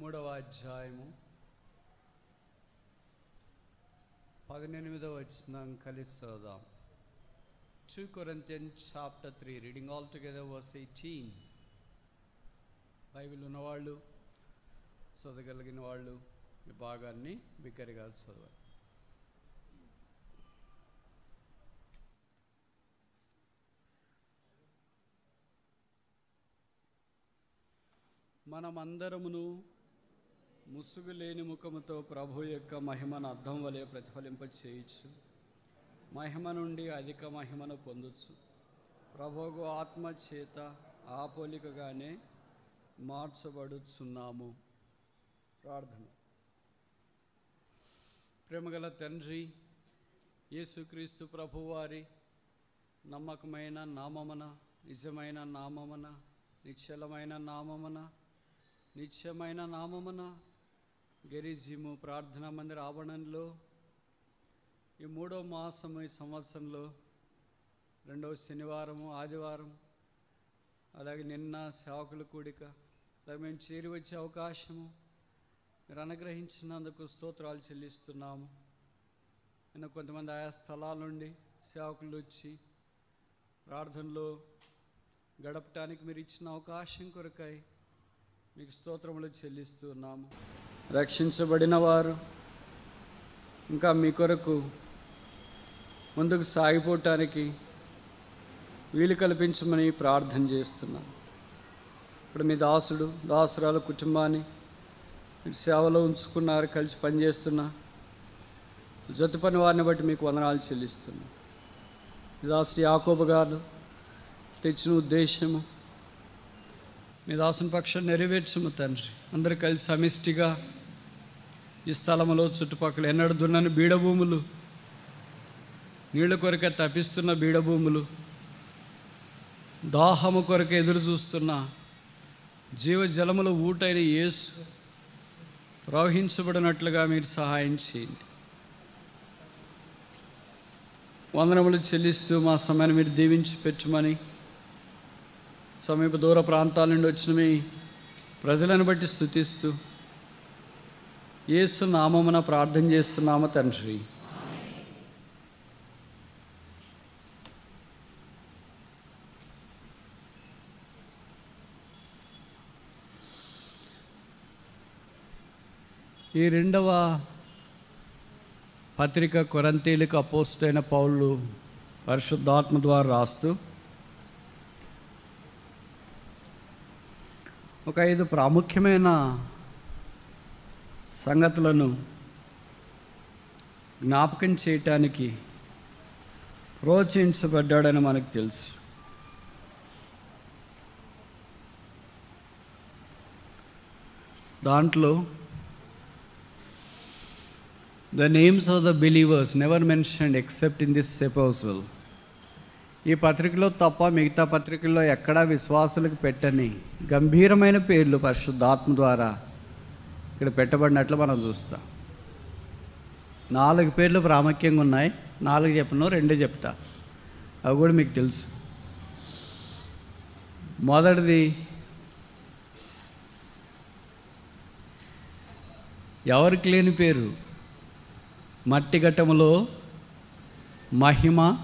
మూడవ అధ్యాయము. పదినెనిమిదవ వచ్చినాం కలిసి చదుదాం two Corinthian chapter three reading all together verse eighteen Bible ఉన్నవాళ్ళు చదవగలిగిన వాళ్ళు ఈ భాగాన్ని బిగ్గరగా చదవాలి. మనమందరమును ముసుగు లేని ముఖముతో ప్రభు యొక్క మహిమను అర్థం వలె ప్రతిఫలింప చేయొచ్చు మహిమ నుండి అధిక మహిమను పొందొచ్చు ప్రభువు ఆత్మ చేత ఆ పోలికగానే మార్చబడుచున్నాము. ప్రార్థన. ప్రేమగల తండ్రి యేసుక్రీస్తు ప్రభువారి నమ్మకమైన నామమన నిజమైన నామమన నిశ్చలమైన నామమన నిత్యమైన నామమన గరిజీము ప్రార్థనా మందిర ఆవరణలో ఈ మూడో మాసము ఈ సంవత్సరంలో రెండవ శనివారము ఆదివారం అలాగే నిన్న సేవకుల కూడిక అలాగే మేము చేరి వచ్చే అవకాశము మీరు అనుగ్రహించినందుకు స్తోత్రాలు చెల్లిస్తున్నాము. నేను కొంతమంది ఆయా స్థలాల నుండి సేవకులు వచ్చి ప్రార్థనలో గడపటానికి మీరు ఇచ్చిన అవకాశం కొరకై మీకు స్తోత్రములు చెల్లిస్తున్నాము. రక్షించబడిన వారు ఇంకా మీ కొరకు ముందుకు సాగిపోవటానికి వీలు కల్పించమని ప్రార్థన చేస్తున్నాను ఇప్పుడు మీ దాసుడు దాసురాల కుటుంబాన్ని మీరు సేవలో ఉంచుకున్నారు కలిసి పనిచేస్తున్నా జత పని వారిని బట్టి మీకు వందనాలు చెల్లిస్తున్నా. మీ దాసుడు యాకోబు గారు తెచ్చిన ఉద్దేశము మీ దాసుని పక్షం నెరవేర్చము తండ్రి. అందరూ కలిసి సమిష్టిగా ఈ స్థలములో చుట్టుపక్కల ఎన్నడు దున్నని బీడభూములు. నీళ్ళ కొరకే తప్పిస్తున్న బీడభూములు. దాహము కొరకు ఎదురు చూస్తున్న జీవజలముల ఊటైన యేసు ప్రవహించబడినట్లుగా మీరు సహాయం చేయండి. వందనములు చెల్లిస్తూ మా సమయాన్ని మీరు దీవించి పెట్టమని సమీప దూర ప్రాంతాల నుండి వచ్చిన మీ ప్రజలను బట్టి స్థుతిస్తూ యేసు నామమున ప్రార్థన చేస్తున్నాము తండ్రి. ఈ రెండవ పత్రిక కొరంతీలకు అపోస్టైన పౌళ్ళు పరిశుద్ధాత్మ ద్వారా రాస్తూ ఒక ఐదు ప్రాముఖ్యమైన సంగతులను జ్ఞాపకం చేయటానికి ప్రోత్సహించబడ్డాడని మనకు తెలుసు. దాంట్లో the names of the believers never mention except in this supposal ఈ పత్రికలో తప్ప మిగతా పత్రికల్లో ఎక్కడా విశ్వాసులకు పెట్టని గంభీరమైన పేర్లు పరిశుద్ధాత్మ ద్వారా ఇక్కడ పెట్టబడినట్లు మనం చూస్తాం. నాలుగు పేర్లు ప్రాముఖ్యంగా ఉన్నాయి. నాలుగు చెప్పను రెండు చెప్తా. అవి కూడా మీకు తెలుసు. మొదటిది ఎవరికి లేని పేరు? మట్టి ఘట్టములో మహిమ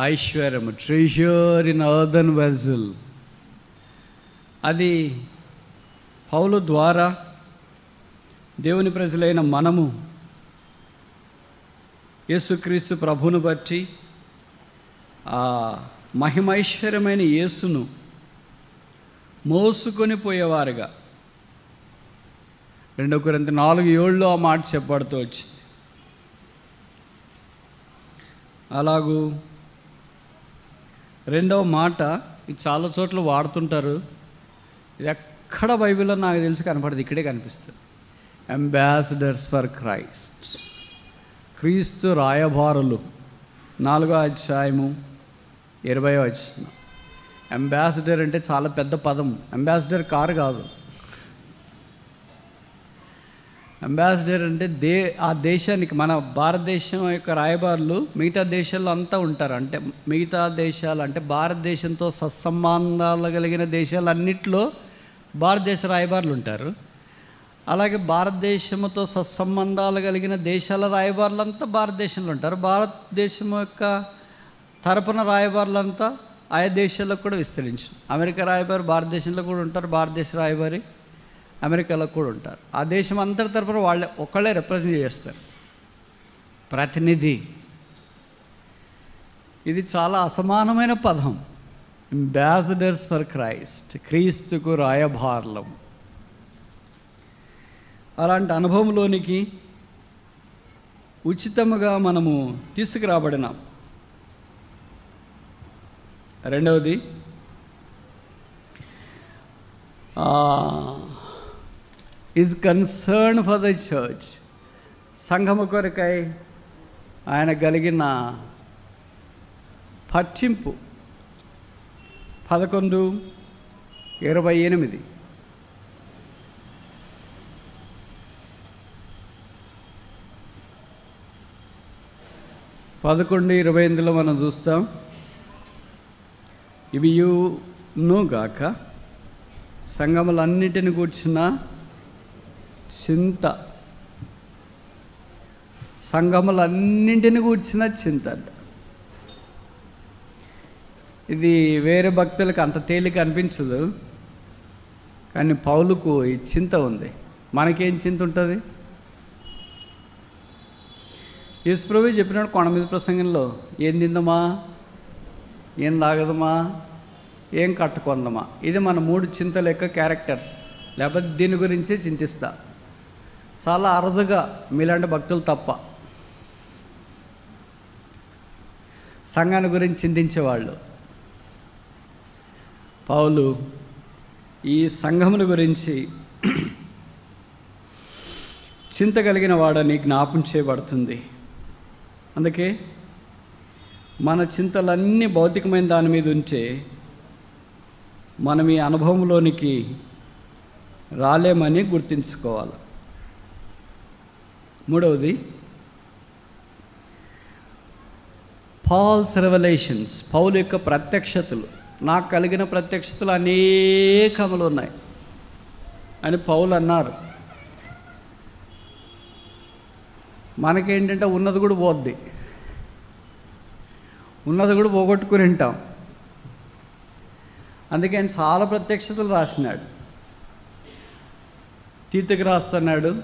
ఐశ్వర్యము. ట్రెషర్ ఇన్ అర్దన్ వెజల్ అది పౌలు ద్వారా దేవుని ప్రజలైన మనము యేసుక్రీస్తు ప్రభును బట్టి ఆ మహిమైశ్వర్యమైన యేసును మోసుకొని పోయేవారుగా. రెండో కొరింత నాలుగు ఏళ్ళు ఆ మాట చెప్పబడుతూ వచ్చింది. అలాగూ రెండవ మాట ఇది చాలా చోట్ల వాడుతుంటారు. ఇది ఎక్కడ బైబిల్లో నాకు తెలిసి కనపడదు ఇక్కడే కనిపిస్తుంది. అంబాసిడర్స్ ఫర్ క్రైస్ట్ క్రీస్తు రాయబారులు. నాలుగో అధ్యాయము ఇరవై వచ్చిన అంబాసిడర్ అంటే చాలా పెద్ద పదం. అంబాసిడర్ కారు కాదు. అంబాసిడర్ అంటే దే ఆ దేశానికి మన భారతదేశం యొక్క రాయబారులు మిగతా దేశాల్లో అంతా ఉంటారు. అంటే మిగతా దేశాలు అంటే భారతదేశంతో సత్సంబంధాలు కలిగిన దేశాలన్నింటిలో భారతదేశ రాయబారులు ఉంటారు. అలాగే భారతదేశంతో సత్సంబంధాలు కలిగిన దేశాల రాయబారులంతా భారతదేశంలో ఉంటారు. భారతదేశం యొక్క తరపున రాయబారులంతా ఆయా దేశాలకు కూడా విస్తరించు అమెరికా రాయబారి భారతదేశంలో కూడా ఉంటారు భారతదేశ రాయబారి అమెరికాలో కూడా ఉంటారు. ఆ దేశం అంతటి తరపున వాళ్ళే ఒకళ్ళే రిప్రజెంట్ చేస్తారు. ప్రతినిధి. ఇది చాలా అసమానమైన పదం. అంబాసిడర్స్ ఫర్ క్రైస్ట్ క్రీస్తుకు రాయబార్లం. అలాంటి అనుభవంలోనికి ఉచితముగా మనము తీసుకురాబడినాం. రెండవది is concern for the church సంఘము కొరకై ఆయన కలిగిన పట్టింపు. పదకొండు ఇరవై ఎనిమిది. పదకొండు ఇరవై ఎనిమిదిలో మనం చూస్తాం. ఇవి గాక సంగములన్నిటిని కూర్చిన చింత. సంగములన్నింటిని కూర్చిన చింత అంట. ఇది వేరే భక్తులకు అంత తేలిక అనిపించదు. కానీ పౌలుకు ఈ చింత ఉంది. మనకేం చింత ఉంటుంది? యేసుప్రభు చెప్పినాడు కొండ మీద ప్రసంగంలో ఏం తిందమా ఏం తాగదమా ఏం కట్టుకుందమా ఇది మన మూడు చింతల యొక్క క్యారెక్టర్స్. లేకపోతే దీని గురించే చింతిస్తా. చాలా అరుదుగా మీలాంటి భక్తులు తప్ప. సంఘాన్ని గురించి చింతించేవాళ్ళు. పౌలు ఈ సంఘముల గురించి చింత కలిగిన వాడని జ్ఞాపం చేయబడుతుంది. అందుకే మన చింతలన్నీ భౌతికమైన దాని మీద ఉంటే మనం ఈ అనుభవంలోనికి రాలేమని గుర్తుంచుకోవాలి. మూడవది పాల్స్ రెవలేషన్స్ పౌలు యొక్క ప్రత్యక్షతలు నాకు కలిగిన ప్రత్యక్షతలు అనేకములు ఉన్నాయి. అని పౌలు అన్నారు. మనకేంటంటే ఉన్నది కూడా పోద్ది. ఉన్నది కూడా పోగొట్టుకుని ఉంటాం అందుకే ఆయన చాలా ప్రత్యక్షతలు రాసినాడు. తీతకి రాస్తున్నాడు.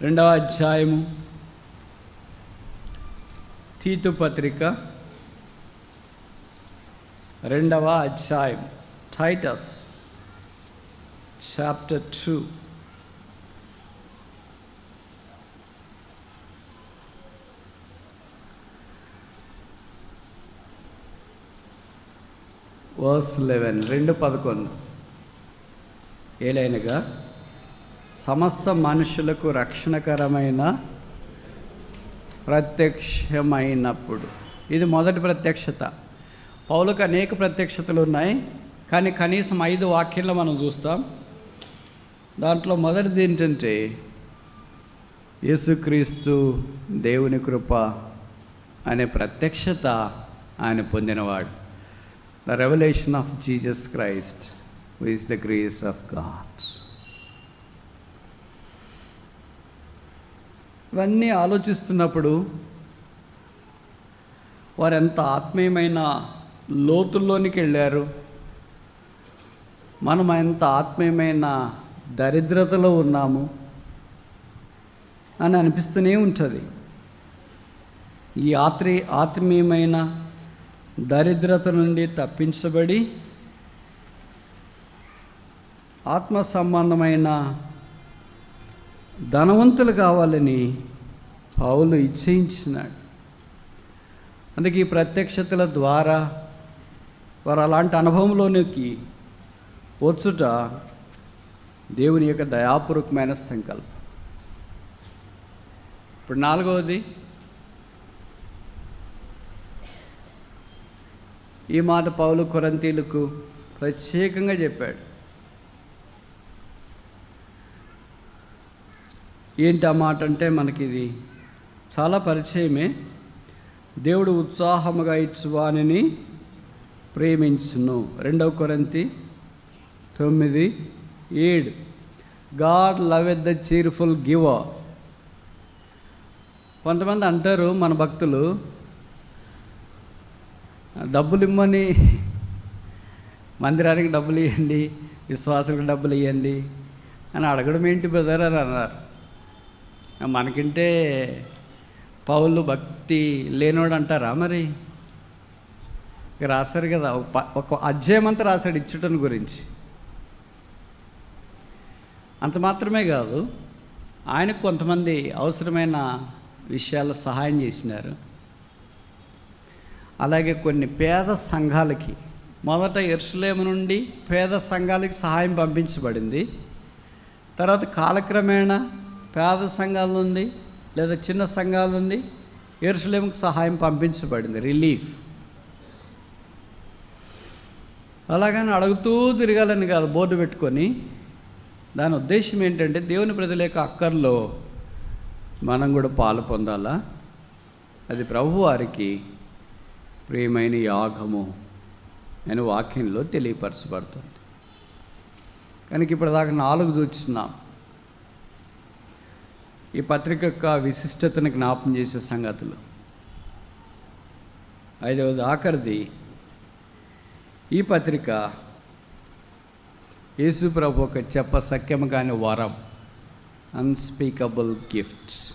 రెండవ అధ్యాయము. తీతు పత్రిక. రెండవ అధ్యాయం Titus. Chapter two verse eleven రెండు పదకొండు. ఏలైనగా సమస్త మనుషులకు రక్షణకరమైన ప్రత్యక్షమైనప్పుడు. ఇది మొదటి ప్రత్యక్షత. పౌలకు అనేక ప్రత్యక్షతలు ఉన్నాయి కానీ కనీసం ఐదు వాక్యంలో మనం చూస్తాం. దాంట్లో మొదటిది ఏంటంటే యేసుక్రీస్తు దేవుని కృప అనే ప్రత్యక్షత ఆయన పొందినవాడు. The revolution of Jesus Christ is the grace of God ఇవన్నీ ఆలోచిస్తున్నప్పుడు వారు ఎంత ఆత్మీయమైన లోతుల్లోనికి వెళ్ళారు? మనం ఎంత ఆత్మీయమైన దరిద్రతలో ఉన్నాము అని అనిపిస్తూనే ఉంటుంది. ఈ ఆత్రి ఆత్మీయమైన దరిద్రత నుండి తప్పించబడి ఆత్మ సంబంధమైన ధనవంతులు కావాలని పౌలు ఇచ్చేయించినాడు అందుకే ఈ ప్రత్యక్షతల ద్వారా వారు అలాంటి అనుభవంలోనికి వచ్చుట దేవుని యొక్క దయాపూర్వకమైన సంకల్పం. ఇప్పుడు నాలుగవది ఈ మాట పౌలు కొరంతీలకు ప్రత్యేకంగా చెప్పాడు. ఏంటి ఆ మాట అంటే మనకి ఇది చాలా పరిచయమే. దేవుడు ఉత్సాహముగా ఇచ్చువానిని ప్రేమించును. రెండవ కొరంతి తొమ్మిది ఏడు. God love at the cheerful giver. కొంతమంది అంటారు మన భక్తులు డబ్బులు ఇమ్మని మందిరానికి డబ్బులు ఇవ్వండి విశ్వాసులకు డబ్బులు ఇవ్వండి అని అడగడం ఏంటి బ్రదర్ అని అన్నారు. మనకింటే పౌలు భక్తి లేనోడు అంటారా మరి? రాశారు కదా ఒక ప- ఒక అధ్యాయం అంతా రాశాడు ఇచ్చుటను గురించి. అంత మాత్రమే కాదు ఆయనకు కొంతమంది అవసరమైన విషయాల సహాయం చేసినారు. అలాగే కొన్ని పేద సంఘాలకి మొదట ఎరుసలేము నుండి పేద సంఘాలకి సహాయం పంపించబడింది. తర్వాత కాలక్రమేణా పేద సంఘాల నుండి లేదా చిన్న సంఘాల నుండి ఎరుసలేముకు సహాయం పంపించబడింది రిలీఫ్. అలాగని అడుగుతూ తిరగాలని కాదు బోర్డు పెట్టుకొని దాని ఉద్దేశం ఏంటంటే దేవుని ప్రజల యొక్క అక్కర్లో మనం కూడా పాలు పొందాలా? అది ప్రభువారికి ప్రియమైన యాగము అని వాక్యంలో తెలియపరచబడుతుంది. కనుక ఇప్పటిదాకా నాలుగు చూస్తున్నాం. ఈ పత్రిక యొక్క విశిష్టతను జ్ఞాపం చేసే సంగతులు. ఐదవది ఆఖరిది ఈ పత్రిక యేసుప్రభు ఒక చెప్ప సఖ్యము కాని వరం. అన్స్పీకబుల్ గిఫ్ట్స్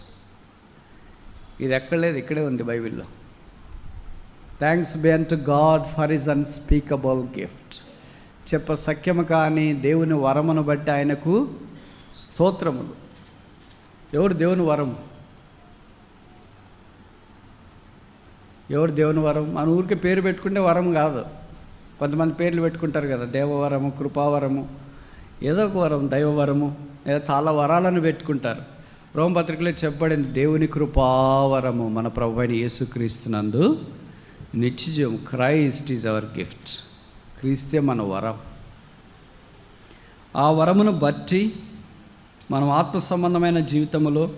ఇది ఎక్కడ లేదు ఇక్కడే ఉంది బైబిల్లో. Thanks be to God for his unspeakable gift చెప్ప సఖ్యము కానీ దేవుని వరమును బట్టి ఆయనకు స్తోత్రములు. ఎవరు దేవుని వరం ఎవరు దేవుని వరం? మన ఊరికి పేరు పెట్టుకుంటే వరం కాదు. కొంతమంది పేర్లు పెట్టుకుంటారు కదా దేవవరము కృపావరము ఏదో ఒక వరం దైవవరము లేదా చాలా వరాలను పెట్టుకుంటారు. రోమపత్రికలో చెప్పబడింది దేవుని కృపావరము మన ప్రభు అయిన యేసుక్రీస్తునందు నిత్యజం క్రైస్ట్ ఈజ్ అవర్ గిఫ్ట్ క్రీస్తే మన వరం. ఆ వరమును బట్టి మనం ఆత్మ సంబంధమైన జీవితంలో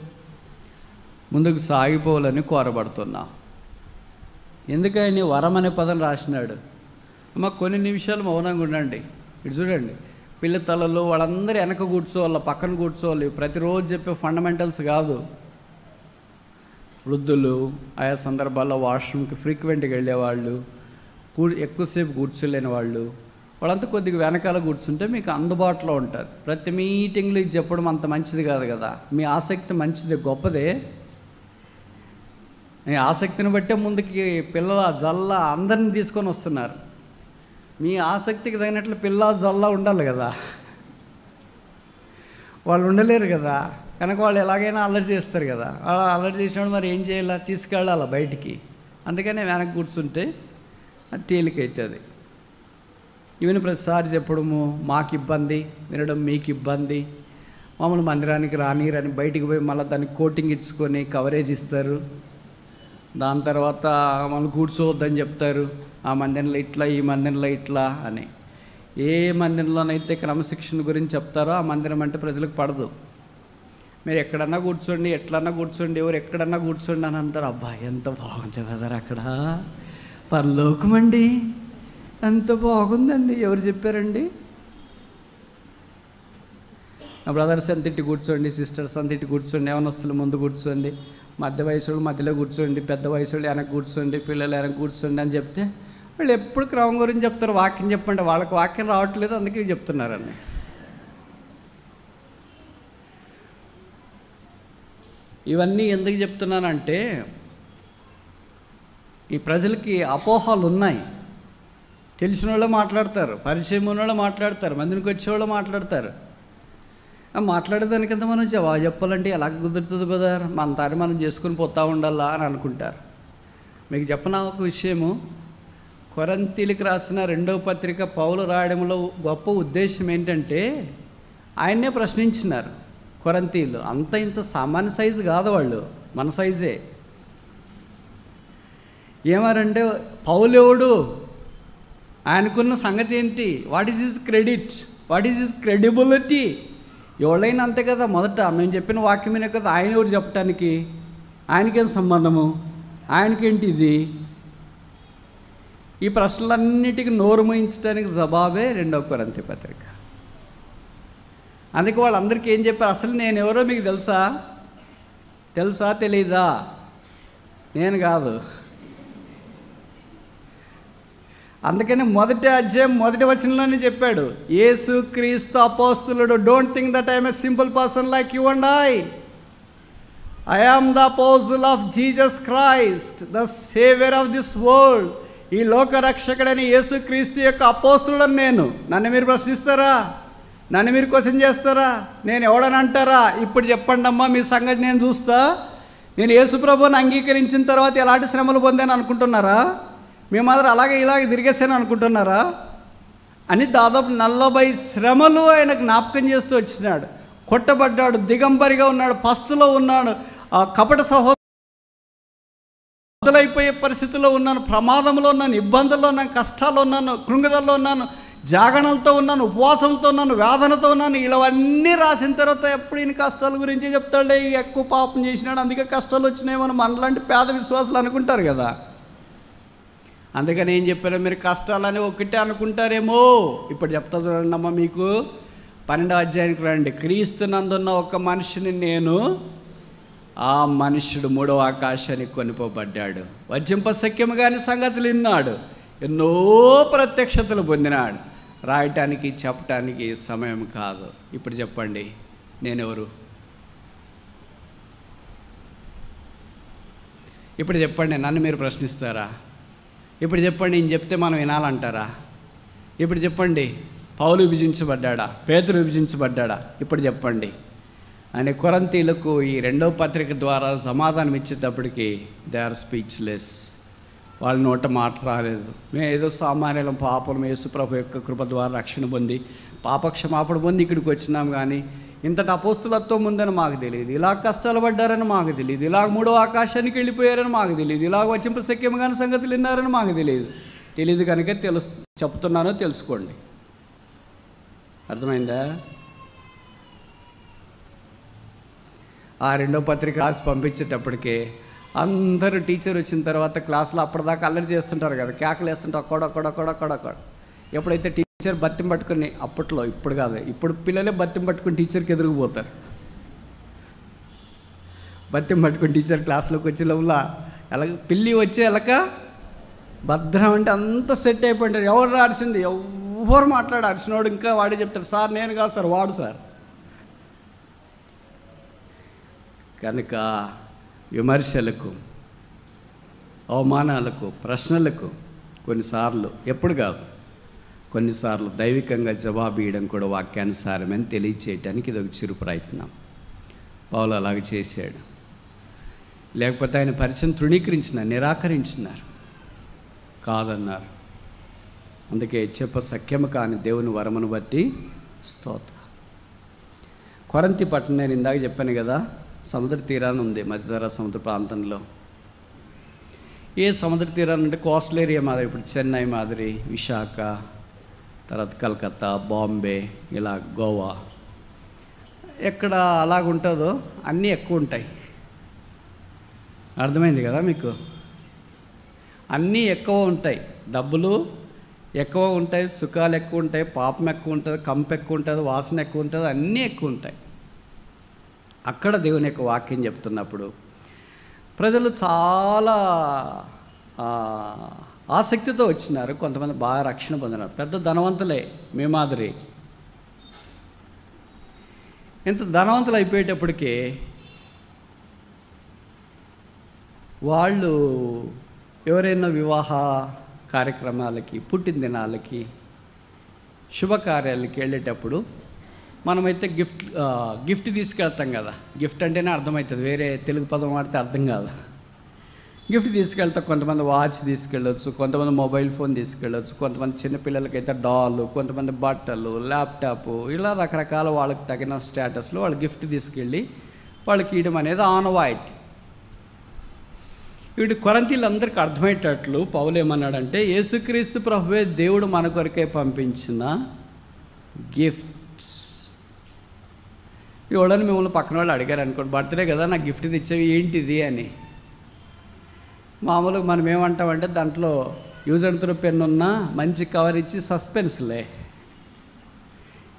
ముందుకు సాగిపోవాలని కోరబడుతున్నాం. ఎందుకని వరం అనే పదం రాసినాడు? అమ్మ కొన్ని నిమిషాలు మౌనంగా ఉండండి. ఇటు చూడండి. పిల్ల తలలు వాళ్ళందరూ వెనక కూర్చోవాలి పక్కన కూర్చోవాలి. ప్రతిరోజు చెప్పే ఫండమెంటల్స్ కాదు. వృద్ధులు ఆయా సందర్భాల్లో వాష్రూమ్కి ఫ్రీక్వెంట్గా వెళ్ళేవాళ్ళు కూ ఎక్కువసేపు కూర్చోలేని వాళ్ళు వాళ్ళంతా కొద్దిగా వెనకాల కూర్చుంటే మీకు అందుబాటులో ఉంటుంది. ప్రతి మీటింగ్లో చెప్పడం అంత మంచిది కాదు కదా. మీ ఆసక్తి మంచిది గొప్పదే. మీ ఆసక్తిని బట్టే ముందుకి పిల్లల జల్ల అందరిని తీసుకొని వస్తున్నారు. మీ ఆసక్తికి తగినట్లు పిల్ల జల్లా ఉండాలి కదా. వాళ్ళు ఉండలేరు కదా. కనుక వాళ్ళు ఎలాగైనా అల్లరి చేస్తారు కదా. అలా అల్లరి చేసినప్పుడు మరి ఏం చేయాలా? తీసుకెళ్ళాలి బయటికి? అందుకనే వెనక కూర్చుంటే అది తేలికైతుంది. ఈవెన్ ప్రతిసారి చెప్పడము మాకు ఇబ్బంది వినడం మీకు ఇబ్బంది మామూలు మందిరానికి రానిరని బయటికి పోయి మళ్ళీ దానికి కోటింగ్ ఇచ్చుకొని కవరేజ్ ఇస్తారు. దాని తర్వాత మనం కూర్చోవద్దని చెప్తారు. ఆ మందిరంలో ఇట్లా ఈ మందిరంలో ఇట్లా అని. ఏ మందిరంలోనైతే క్రమశిక్షణ గురించి చెప్తారో ఆ మందిరం అంటే ప్రజలకు పడదు. మీరు ఎక్కడన్నా కూర్చోండి ఎట్లన్నా కూర్చోండి ఎవరు ఎక్కడన్నా కూర్చోండి అని అంటారు. అబ్బా ఎంత బాగుంది వెదర్ అక్కడ. పరలోకమండి ఎంత బాగుందండి ఎవరు చెప్పారండి? బ్రదర్స్ ఎంత ఇట్టి కూర్చోండి సిస్టర్స్ అంత ఇట్టి కూర్చోండి యవనస్తులు ముందు కూర్చోండి. మధ్య వయసు మధ్యలో కూర్చోండి పెద్ద వయసు వెనక కూర్చోండి పిల్లలు వెనక కూర్చోండి అని చెప్తే వాళ్ళు ఎప్పుడు క్రమం గురించి చెప్తారు వాక్యం చెప్పండి వాళ్ళకి వాక్యం రావట్లేదు అందుకే చెప్తున్నారని ఇవన్నీ ఎందుకు చెప్తున్నానంటే ఈ ప్రజలకి అపోహలు ఉన్నాయి. తెలిసిన వాళ్ళు మాట్లాడతారు పరిచయం ఉన్న వాళ్ళు మాట్లాడతారు మందినికి వచ్చేవాళ్ళు మాట్లాడతారు. మాట్లాడేదానికి మాట్లాడేదానికంత మనం జవాబు చెప్పాలంటే ఎలా కుదురుతుంది బ్రదర్ మన తారి మనం చేసుకుని పోతా ఉండాలా అని అనుకుంటారు. మీకు చెప్పనా ఒక విషయము? కొరంతీలికి రాసిన రెండవ పత్రిక పౌలు రాయడంలో గొప్ప ఉద్దేశం ఏంటంటే ఆయన్నే ప్రశ్నించినారు కొరంతీలు. అంత ఇంత సామాన్య సైజు కాదు వాళ్ళు మన సైజే. ఏమారంటే పౌలేవుడు ఆయనకున్న సంగతి ఏంటి? What is his credit what is his credibility ఎవరైనా అంతే కదా మొదట మేము చెప్పిన వాక్యమే కదా ఆయన ఎవరు చెప్పటానికి? ఆయనకేం సంబంధము? ఆయనకేంటి ఇది? ఈ ప్రశ్నలన్నిటికీ నోరుమయించడానికి జవాబే రెండవ కొరంతి పత్రిక. అందుకే వాళ్ళందరికీ ఏం చెప్పారు? అసలు నేను ఎవరో మీకు తెలుసా? తెలుసా తెలీదా? నేను కాదు. అందుకని మొదటి అధ్యాయం మొదటి వచనంలోనే చెప్పాడు యేసు క్రీస్తు అపోస్తులుడు. Don't think that I'm a simple person like you and I I am the apostle of Jesus Christ the saviour of this world ఈ లోకరక్షకుడైన యేసు క్రీస్తు యొక్క అపోస్తుడని నేను. నన్ను మీరు ప్రశ్నిస్తారా? నన్ను మీరు క్వశ్చన్ చేస్తారా? నేను ఎవడని అంటారా? ఇప్పుడు చెప్పండి అమ్మా మీ సంగతి నేను చూస్తా. నేను యేసు ప్రభుని అంగీకరించిన తర్వాత ఎలాంటి శ్రమలు పొందాను అనుకుంటున్నారా? మీ మాదిరి అలాగే ఇలాగే తిరిగేసాను అనుకుంటున్నారా? అని దాదాపు నలభై శ్రమలు ఆయన జ్ఞాపకం చేస్తూ వచ్చినాడు. కొట్టబడ్డాడు దిగంబరిగా ఉన్నాడు పస్తులో ఉన్నాడు. ఆ కపట సహోదరు మొదలైపోయే పరిస్థితిలో ఉన్నాను ప్రమాదంలో ఉన్నాను ఇబ్బందుల్లో ఉన్నాను కష్టాల్లో ఉన్నాను కృంగదల్లో ఉన్నాను జాగరణలతో ఉన్నాను ఉపవాసంతో ఉన్నాను వేదనతో ఉన్నాను. ఇలావన్నీ రాసిన తర్వాత ఎప్పుడు ఈయన కష్టాల గురించి చెప్తాడే ఈ ఎక్కువ పాపం చేసినాడు అందుకే కష్టాలు వచ్చినాయేమో మనలాంటి పేద విశ్వాసాలు అనుకుంటారు కదా. అందుకని ఏం చెప్పారు? మీరు కష్టాలని ఒకటే అనుకుంటారేమో. ఇప్పుడు చెప్తా చూడండి అమ్మ మీకు. పన్నెండవ అధ్యాయానికి రండి. క్రీస్తు నందున్న ఒక మనిషిని నేను ఆ మనుషుడు మూడవ ఆకాశానికి కొనిపోబడ్డాడు. వజ్జింప సఖ్యము కాని సంగతులు విన్నాడు ఎన్నో ప్రత్యక్షతలు పొందినాడు. రాయటానికి చెప్పటానికి సమయం కాదు. ఇప్పుడు చెప్పండి నేనెవరు? ఇప్పుడు చెప్పండి నన్ను మీరు ప్రశ్నిస్తారా? ఇప్పుడు చెప్పండి నేను చెప్తే మనం వినాలంటారా? ఇప్పుడు చెప్పండి పౌలు విభజించబడ్డా పేతులు విభజించబడ్డా ఇప్పుడు చెప్పండి. ఆయన కొరంతీలకు ఈ రెండవ పత్రిక ద్వారా సమాధానం ఇచ్చేటప్పటికి దే ఆర్ స్పీచ్లెస్ వాళ్ళ నోట మాట రాలేదు. మేము ఏదో సామాన్యులం పాపం యేసుప్రభు యొక్క కృప ద్వారా రక్షణ పొంది పాపక్షమాపణ పొంది ఇక్కడికి వచ్చినాం కానీ ఇంతటి అపోస్తులత్వం ఉందని మాకు తెలియదు. ఇలా కష్టాలు పడ్డారని మాకు తెలియదు. ఇలా మూడో ఆకాశానికి వెళ్ళిపోయారని మాకు తెలియదు. ఇలా వచ్చింప సఖ్యం కానీ సంగతులు విన్నారని మాకు తెలియదు. తెలియదు కనుక తెలుసు చెప్తున్నానో తెలుసుకోండి. అర్థమైందా? ఆ రెండో పత్రిక రాసి పంపించేటప్పటికే అందరూ టీచర్ వచ్చిన తర్వాత క్లాసులో అప్పటిదాకా అల్లరి చేస్తుంటారు కదా. కేకలు వేస్తుంటారు అక్కడ అక్కడ అక్కడ ఎప్పుడైతే టీచర్ బత్తిం పట్టుకుని అప్పట్లో ఇప్పుడు కాదు ఇప్పుడు పిల్లలే బత్తిం పట్టుకుని టీచర్కి ఎదురుకుపోతారు బత్తిం పట్టుకుని టీచర్ క్లాస్లోకి వచ్చే లోపల ఎలా పిల్లి వచ్చే ఎలక భద్రం అంటే అంత సెట్ అయిపోయింటారు. ఎవరు ఆడిసింది ఎవరు మాట్లాడు అరిసినోడు ఇంకా వాడే చెప్తాడు సార్ నేను కాదు సార్ వాడు సార్. కనుక విమర్శలకు అవమానాలకు ప్రశ్నలకు కొన్నిసార్లు ఎప్పుడు కాదు కొన్నిసార్లు దైవికంగా జవాబు ఇవ్వడం కూడా వాక్యానుసారమని తెలియచేయటానికి ఇది ఒక చిరు ప్రయత్నం. పౌలు అలాగ చేశాడు. లేకపోతే ఆయన పరిచయం తృణీకరించినారు నిరాకరించినారు. కాదన్నారు. అందుకే చెప్ప సఖ్యము కాని దేవుని వరమును బట్టి స్తోత్ర. కొరంతి పట్టణం నేను ఇందాక చెప్పాను కదా సముద్ర తీరాన్ని ఉంది మధ్యధర సముద్ర ప్రాంతంలో. ఏ సముద్ర తీరాన్ని అంటే కోస్టల్ ఏరియా మాదిరి ఇప్పుడు చెన్నై మాదిరి విశాఖ తర్వాత కలకత్తా బాంబే ఇలా గోవా. ఎక్కడ అలాగుంటుందో అన్నీ ఎక్కువ ఉంటాయి అర్థమైంది కదా మీకు? అన్నీ ఎక్కువ ఉంటాయి. డబ్బులు ఎక్కువ ఉంటాయి సుఖాలు ఎక్కువ ఉంటాయి పాపం ఎక్కువ ఉంటుంది కంపు ఎక్కువ ఉంటుంది వాసన ఎక్కువ ఉంటుంది అన్నీ ఎక్కువ ఉంటాయి అక్కడ దేవుని యొక్క వాక్యం చెప్తున్నప్పుడు ప్రజలు చాలా ఆసక్తితో వచ్చినారు. కొంతమంది బాగా రక్షణ పొందినారు. పెద్ద ధనవంతులే మీ మాదిరి. ఇంత ధనవంతులు అయిపోయేటప్పటికి వాళ్ళు ఎవరైనా వివాహ కార్యక్రమాలకి పుట్టినదినాలకి శుభకార్యాలకి వెళ్ళేటప్పుడు మనమైతే గిఫ్ట్ గిఫ్ట్ తీసుకెళ్తాం కదా. గిఫ్ట్ అంటేనే అర్థమవుతుంది. వేరే తెలుగు పదం వాడితే అర్థం కాదు. గిఫ్ట్ తీసుకెళ్తా కొంతమంది వాచ్ తీసుకెళ్ళొచ్చు కొంతమంది మొబైల్ ఫోన్ తీసుకెళ్ళొచ్చు కొంతమంది చిన్నపిల్లలకైతే డాల్ కొంతమంది బట్టలు ల్యాప్టాప్ ఇలా రకరకాల వాళ్ళకి తగిన స్టేటస్లో వాళ్ళు గిఫ్ట్ తీసుకెళ్ళి వాళ్ళకి ఇవ్వడం అనేది ఆనవాయితీ వీడు కొరంతీలందరికీ అర్థమయ్యేటట్లు పౌలు ఏమన్నాడంటే యేసుక్రీస్తు ప్రభువే దేవుడు మన కొరకే పంపించిన గిఫ్ట్ ఎవడని మిమ్మల్ని పక్కన వాళ్ళు అడిగారు అనుకోండి బర్త్డే కదా నాకు గిఫ్ట్ తెచ్చేవి ఏంటిది? అని. మామూలుగా మనం ఏమంటామంటే దాంట్లో యూజ్ అండ్ త్రో పెన్ ఉన్నా మంచి కవర్ ఇచ్చి సస్పెన్స్లే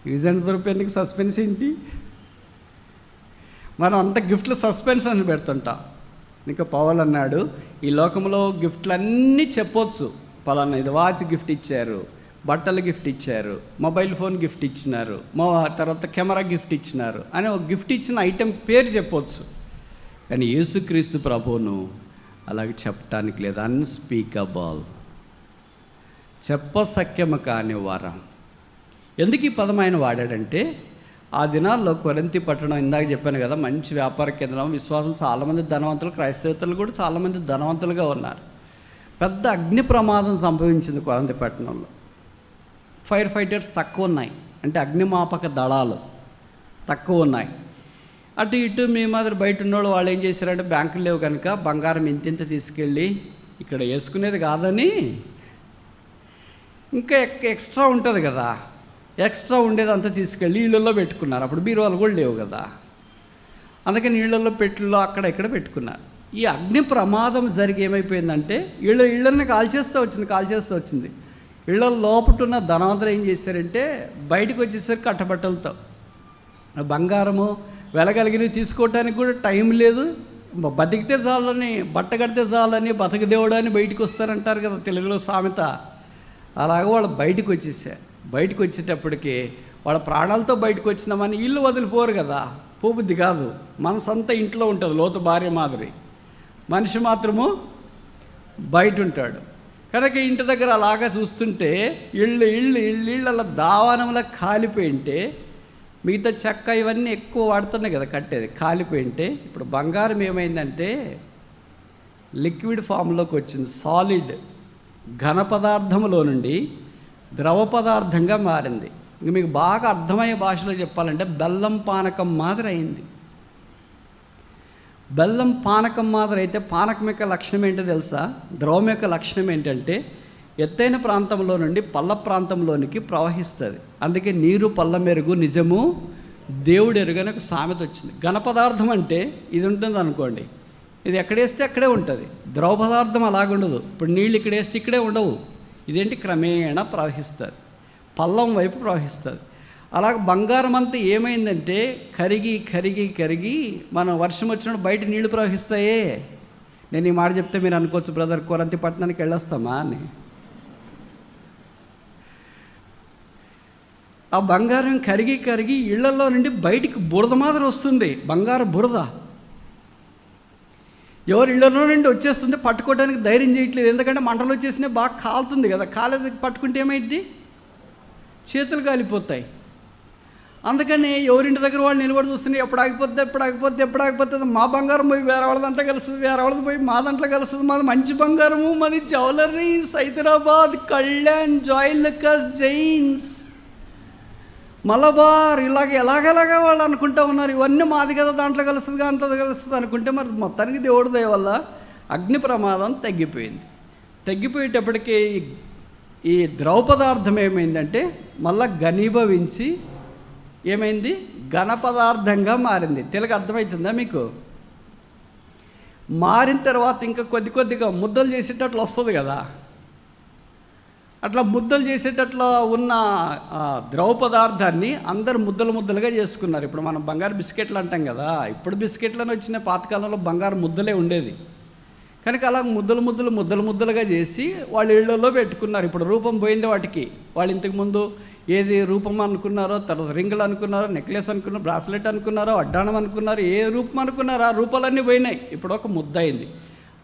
యూజ్ అండ్ త్రో పెన్కి సస్పెన్స్ ఏంటి? మనం అంత గిఫ్ట్లు సస్పెన్స్ అని పెడుతుంటాం. ఇంకా పవల్ అన్నాడు ఈ లోకంలో గిఫ్ట్లన్నీ చెప్పొచ్చు. పలానా ఇది వాచ్ గిఫ్ట్ ఇచ్చారు బట్టలు గిఫ్ట్ ఇచ్చారు మొబైల్ ఫోన్ గిఫ్ట్ ఇచ్చినారు మా తర్వాత కెమెరా గిఫ్ట్ ఇచ్చినారు అని ఒక గిఫ్ట్ ఇచ్చిన ఐటెం పేరు చెప్పొచ్చు. కానీ యేసుక్రీస్తు ప్రభువును అలాగే చెప్పటానికి లేదు. అన్స్పీకబుల్ చెప్పసఖ్యము కాని వరం. ఎందుకు ఈ పదం ఆయన వాడాడంటే ఆ దినాల్లో కొరంతి పట్టణం ఇందాక చెప్పాను కదా మంచి వ్యాపార కేంద్రం విశ్వాసం చాలామంది ధనవంతులు క్రైస్తవేతలు కూడా చాలామంది ధనవంతులుగా ఉన్నారు. పెద్ద అగ్ని ప్రమాదం సంభవించింది కొరంతి పట్టణంలో. ఫైర్ ఫైటర్స్ తక్కువ ఉన్నాయి. అంటే అగ్నిమాపక దళాలు తక్కువ ఉన్నాయి. అటు ఇటు మీ మాదిరి బయట ఉన్నోళ్ళు వాళ్ళు ఏం చేశారంటే బ్యాంకులు లేవు కనుక బంగారం ఇంతింత తీసుకెళ్ళి ఇక్కడ వేసుకునేది కాదని ఇంకా ఎక్స్ట్రా ఉంటుంది కదా. ఎక్స్ట్రా ఉండేది అంతా తీసుకెళ్ళి ఇళ్ళల్లో పెట్టుకున్నారు. అప్పుడు బీరువాలు కూడా లేవు కదా. అందుకని ఇళ్ళల్లో పెట్టుల్లో అక్కడ ఇక్కడ పెట్టుకున్నారు. ఈ అగ్ని ప్రమాదం జరిగి ఏమైపోయిందంటే ఇళ్ళ ఇళ్ళని కాల్చేస్తూ వచ్చింది కాల్చేస్తూ వచ్చింది. ఇళ్ళ లోపట ఉన్న ఏం చేశారంటే బయటకు వచ్చేసరికి కట్టబట్టలతో బంగారము వెళ్ళగలిగినవి తీసుకోవటానికి కూడా టైం లేదు. బతికితే చాలని బట్ట కడితే చాలని బతక దేవుడు అని బయటకు వస్తారంటారు కదా తెలుగులో సామెత. అలాగ వాళ్ళు బయటకు వచ్చేసారు బయటకు వచ్చేటప్పటికి వాళ్ళ ప్రాణాలతో బయటకు వచ్చినామని ఇల్లు వదిలిపోరు కదా. పోబుద్ది కాదు. మనసంతా ఇంట్లో ఉంటుంది లోతు భార్య మాదిరి. మనిషి మాత్రము బయట ఉంటాడు కనుక ఇంటి దగ్గర అలాగా చూస్తుంటే ఇళ్ళు ఇళ్ళు ఇళ్ళు ఇళ్ళు అలా దావానంలా కాలిపోయింటే మిగతా చెక్క ఇవన్నీ ఎక్కువ వాడుతున్నాయి కదా కట్టేది. కాలిపోయింటే ఇప్పుడు బంగారం ఏమైందంటే లిక్విడ్ ఫామ్లోకి వచ్చింది. సాలిడ్ ఘన పదార్థములో నుండి ద్రవ పదార్థంగా మారింది. ఇంక మీకు బాగా అర్థమయ్యే భాషలో చెప్పాలంటే బెల్లం పానకం మాదిరి అయింది. బెల్లం పానకం మాదిరి అయితే పానకం యొక్క లక్షణం ఏంటో తెలుసా? ద్రవం యొక్క లక్షణం ఏంటంటే ఎత్తైన ప్రాంతంలో నుండి పల్ల ప్రాంతంలోనికి ప్రవహిస్తుంది. అందుకే నీరు పళ్ళ మెరుగు నిజము. దేవుడు ఎరుగని ఒక సామెత వచ్చింది. ఘన పదార్థం అంటే ఇది ఉంటుంది అనుకోండి. ఇది ఎక్కడేస్తే అక్కడే ఉంటుంది. ద్రవ పదార్థం అలాగుండదు ఇప్పుడు నీళ్ళు ఇక్కడ వేస్తే ఇక్కడే ఉండవు. ఇదేంటి? క్రమేణా ప్రవహిస్తుంది. పల్లం వైపు ప్రవహిస్తుంది. అలాగ బంగారం అంతా ఏమైందంటే కరిగి కరిగి కరిగి మనం వర్షం వచ్చినప్పుడు బయట నీళ్ళు ప్రవహిస్తాయే. నేను ఈ మాట చెప్తే మీరు అనుకోవచ్చు బ్రదర్ కొరంతి పట్టణానికి వెళ్ళొస్తామా? అని. ఆ బంగారం కరిగి కరిగి ఇళ్ళలో నుండి బయటికి బురద మాదిరి వస్తుంది. బంగారు బురద. ఎవరి ఇళ్ళలో నుండి వచ్చేస్తుంది పట్టుకోవడానికి ధైర్యం చేయట్లేదు. ఎందుకంటే మంటలు వచ్చేసినా బాగా కాలుతుంది కదా. కాలేదు పట్టుకుంటే ఏమైంది చేతులు కాలిపోతాయి. అందుకని ఎవరింటి దగ్గర వాళ్ళు నిలబడి చూస్తున్నాయి ఎప్పుడు ఆగిపోద్ది ఎప్పుడు ఆగిపోద్ది ఎప్పుడు ఆగిపోతుంది మా బంగారం పోయి వేరే వాళ్ళ దాంట్లో కలుస్తుంది వేరే వాళ్ళది పోయి మా దాంట్లో కలుస్తుంది. మాది మంచి బంగారము మాది జ్యువెలరీస్ హైదరాబాద్ కళ్యాణ్ జాయిలకర్ జైన్స్. మలబార్ ఇలాగ ఎలాగెలాగా వాళ్ళు అనుకుంటా ఉన్నారు. ఇవన్నీ మాది కదా దాంట్లో కలుస్తుంది దాంట్లో కలుస్తుంది అనుకుంటే మరి మొత్తానికి దేవుడి దయ వల్ల అగ్ని ప్రమాదం తగ్గిపోయింది. తగ్గిపోయేటప్పటికీ ఈ- ఈ ద్రవ పదార్థం ఏమైందంటే మళ్ళా ఘనీభవించి ఏమైంది? ఘన పదార్థంగా మారింది. తెలుగు అర్థమవుతుందా మీకు? మారిన తర్వాత ఇంకా కొద్ది కొద్దిగా ముద్దలు చేసేటట్లు వస్తుంది కదా. అట్లా ముద్దలు చేసేటట్లో ఉన్న ద్రవ పదార్థాన్ని అందరు ముద్దలు ముద్దలుగా చేసుకున్నారు. ఇప్పుడు మనం బంగారు బిస్కెట్లు అంటాం కదా ఇప్పుడు బిస్కెట్లను వచ్చిన పాతకాలంలో బంగారు ముద్దలే ఉండేది. కనుక అలా ముద్దలు ముద్దలు ముద్దలు ముద్దలుగా చేసి వాళ్ళ ఇళ్ళలో పెట్టుకున్నారు. ఇప్పుడు రూపం పోయింది వాటికి. వాళ్ళు ఇంతకు ముందు ఏది రూపం అనుకున్నారో తర్వాత రింగులు అనుకున్నారో నెక్లెస్ అనుకున్నారో బ్రాస్లెట్ అనుకున్నారో అడ్డాణం అనుకున్నారో ఏ రూపం అనుకున్నారో ఆ రూపాలన్నీ పోయినాయి. ఇప్పుడు ఒక ముద్ద అయింది.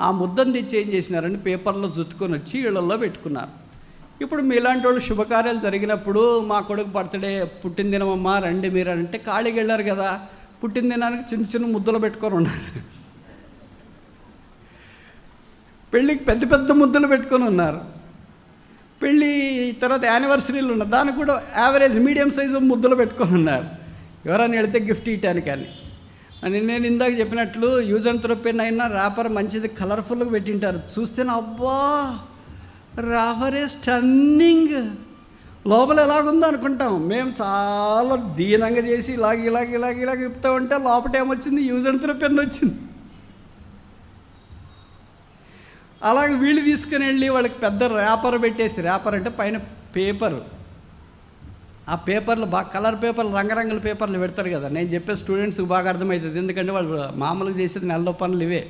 ఆ ముద్దని తెచ్చి ఏం చేసినారని పేపర్లో జుట్టుకొని వచ్చి ఇళ్ళలో పెట్టుకున్నారు. ఇప్పుడు మీలాంటి వాళ్ళు శుభకార్యాలు జరిగినప్పుడు మా కొడుకు బర్త్డే పుట్టినదినమమ్మా రండి మీరు అంటే ఖాళీకి వెళ్ళారు కదా. పుట్టినదినానికి చిన్న చిన్న ముద్దలు పెట్టుకొని ఉన్నారు. పెళ్ళికి పెద్ద పెద్ద ముద్దలు పెట్టుకొని ఉన్నారు. పెళ్ళి తర్వాత యానివర్సరీలు ఉన్నారు. దానికి కూడా యావరేజ్ మీడియం సైజు ముద్దలు పెట్టుకొని ఉన్నారు. ఎవరైనా వెళితే గిఫ్ట్ ఇవ్వటానికి అని. అని నేను ఇందాక చెప్పినట్లు యూజ్ అండ్ త్రోపెన్ అయినా ర్యాపర్ మంచిది కలర్ఫుల్గా పెట్టింటారు. చూస్తేనే అబ్బా! రాఫరే స్టన్నింగ్. లోపల ఎలాగుందో అనుకుంటాం. మేము చాలా దీనంగా చేసి ఇలాగ ఇలాగ ఇలాగ ఇలాగ చెప్తా ఉంటే లోపల ఏమొచ్చింది? యూజ్ అండ్ త్రో పెన్ వచ్చింది. అలాగే వీళ్ళు తీసుకుని వెళ్ళి వాళ్ళకి పెద్ద ర్యాపర్ పెట్టేసి ర్యాపర్ అంటే పైన పేపర్. ఆ పేపర్లు బాగా కలర్ పేపర్లు రంగరంగుల పేపర్లు పెడతారు కదా. నేను చెప్పే స్టూడెంట్స్కి బాగా అర్థమవుతుంది. ఎందుకంటే వాళ్ళు మామూలుగా చేసేది నెలలో పనులు ఇవే.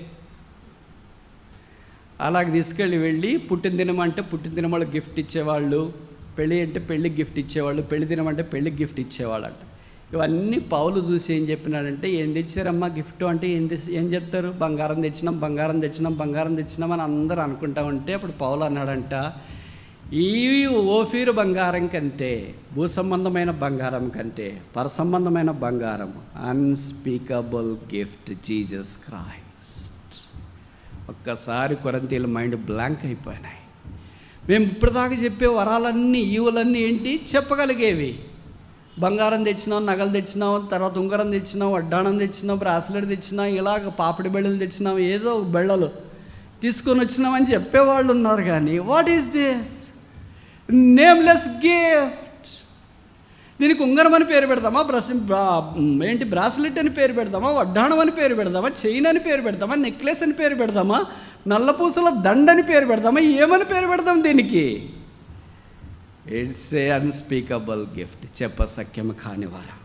అలాగే తీసుకెళ్ళి వెళ్ళి పుట్టినదినం అంటే పుట్టిన వాళ్ళు గిఫ్ట్ ఇచ్చేవాళ్ళు పెళ్ళి అంటే పెళ్ళికి గిఫ్ట్ ఇచ్చేవాళ్ళు పెళ్ళి దినం అంటే పెళ్ళికి గిఫ్ట్ ఇచ్చేవాళ్ళు అంట ఇవన్నీ పౌలు చూసి ఏం చెప్పినాడంటే ఏం తెచ్చారమ్మా గిఫ్ట్ అంటే ఏం ఏం చెప్తారు? బంగారం తెచ్చినాం బంగారం తెచ్చినాం బంగారం తెచ్చినాం అని అందరూ అనుకుంటా ఉంటే అప్పుడు పౌలు అన్నాడంట ఈ ఓఫీరు బంగారం కంటే భూ సంబంధమైన బంగారం కంటే పరసంబంధమైన బంగారం అన్స్పీకబుల్ గిఫ్ట్ జీజస్ క్రైస్ట్ ఒక్కసారి కొరంతీల మైండ్ బ్లాంక్ అయిపోయినాయి. మేము ఇప్పటిదాకా చెప్పే వరాలన్నీ ఈవులన్నీ ఏంటి? చెప్పగలిగేవి. బంగారం తెచ్చినాం నగలు తెచ్చినాం తర్వాత ఉంగరం తెచ్చినాం వడ్డాణం తెచ్చినాం బ్రాస్లెట్ తెచ్చినాం ఇలాగ పాపిడి బెళ్ళలు తెచ్చినాం ఏదో బెళ్ళలు తీసుకొని వచ్చినామని చెప్పేవాళ్ళు ఉన్నారు కానీ what is this nameless gift దీనికి ఉంగరం అని పేరు పెడదామా బ్రస్ బ్రా- ఏంటి బ్రాస్లెట్ అని పేరు పెడదామా వడ్డాణం అని పేరు పెడదామా చైన్ అని పేరు పెడదామా నెక్లెస్ అని పేరు పెడదామా నల్లపూసల దండని పేరు పెడదామా ఏమని పేరు పెడదాం దీనికి? ఇట్స్ ఏ అన్స్పీకబుల్ గిఫ్ట్ చెప్ప సఖ్యము కానివారా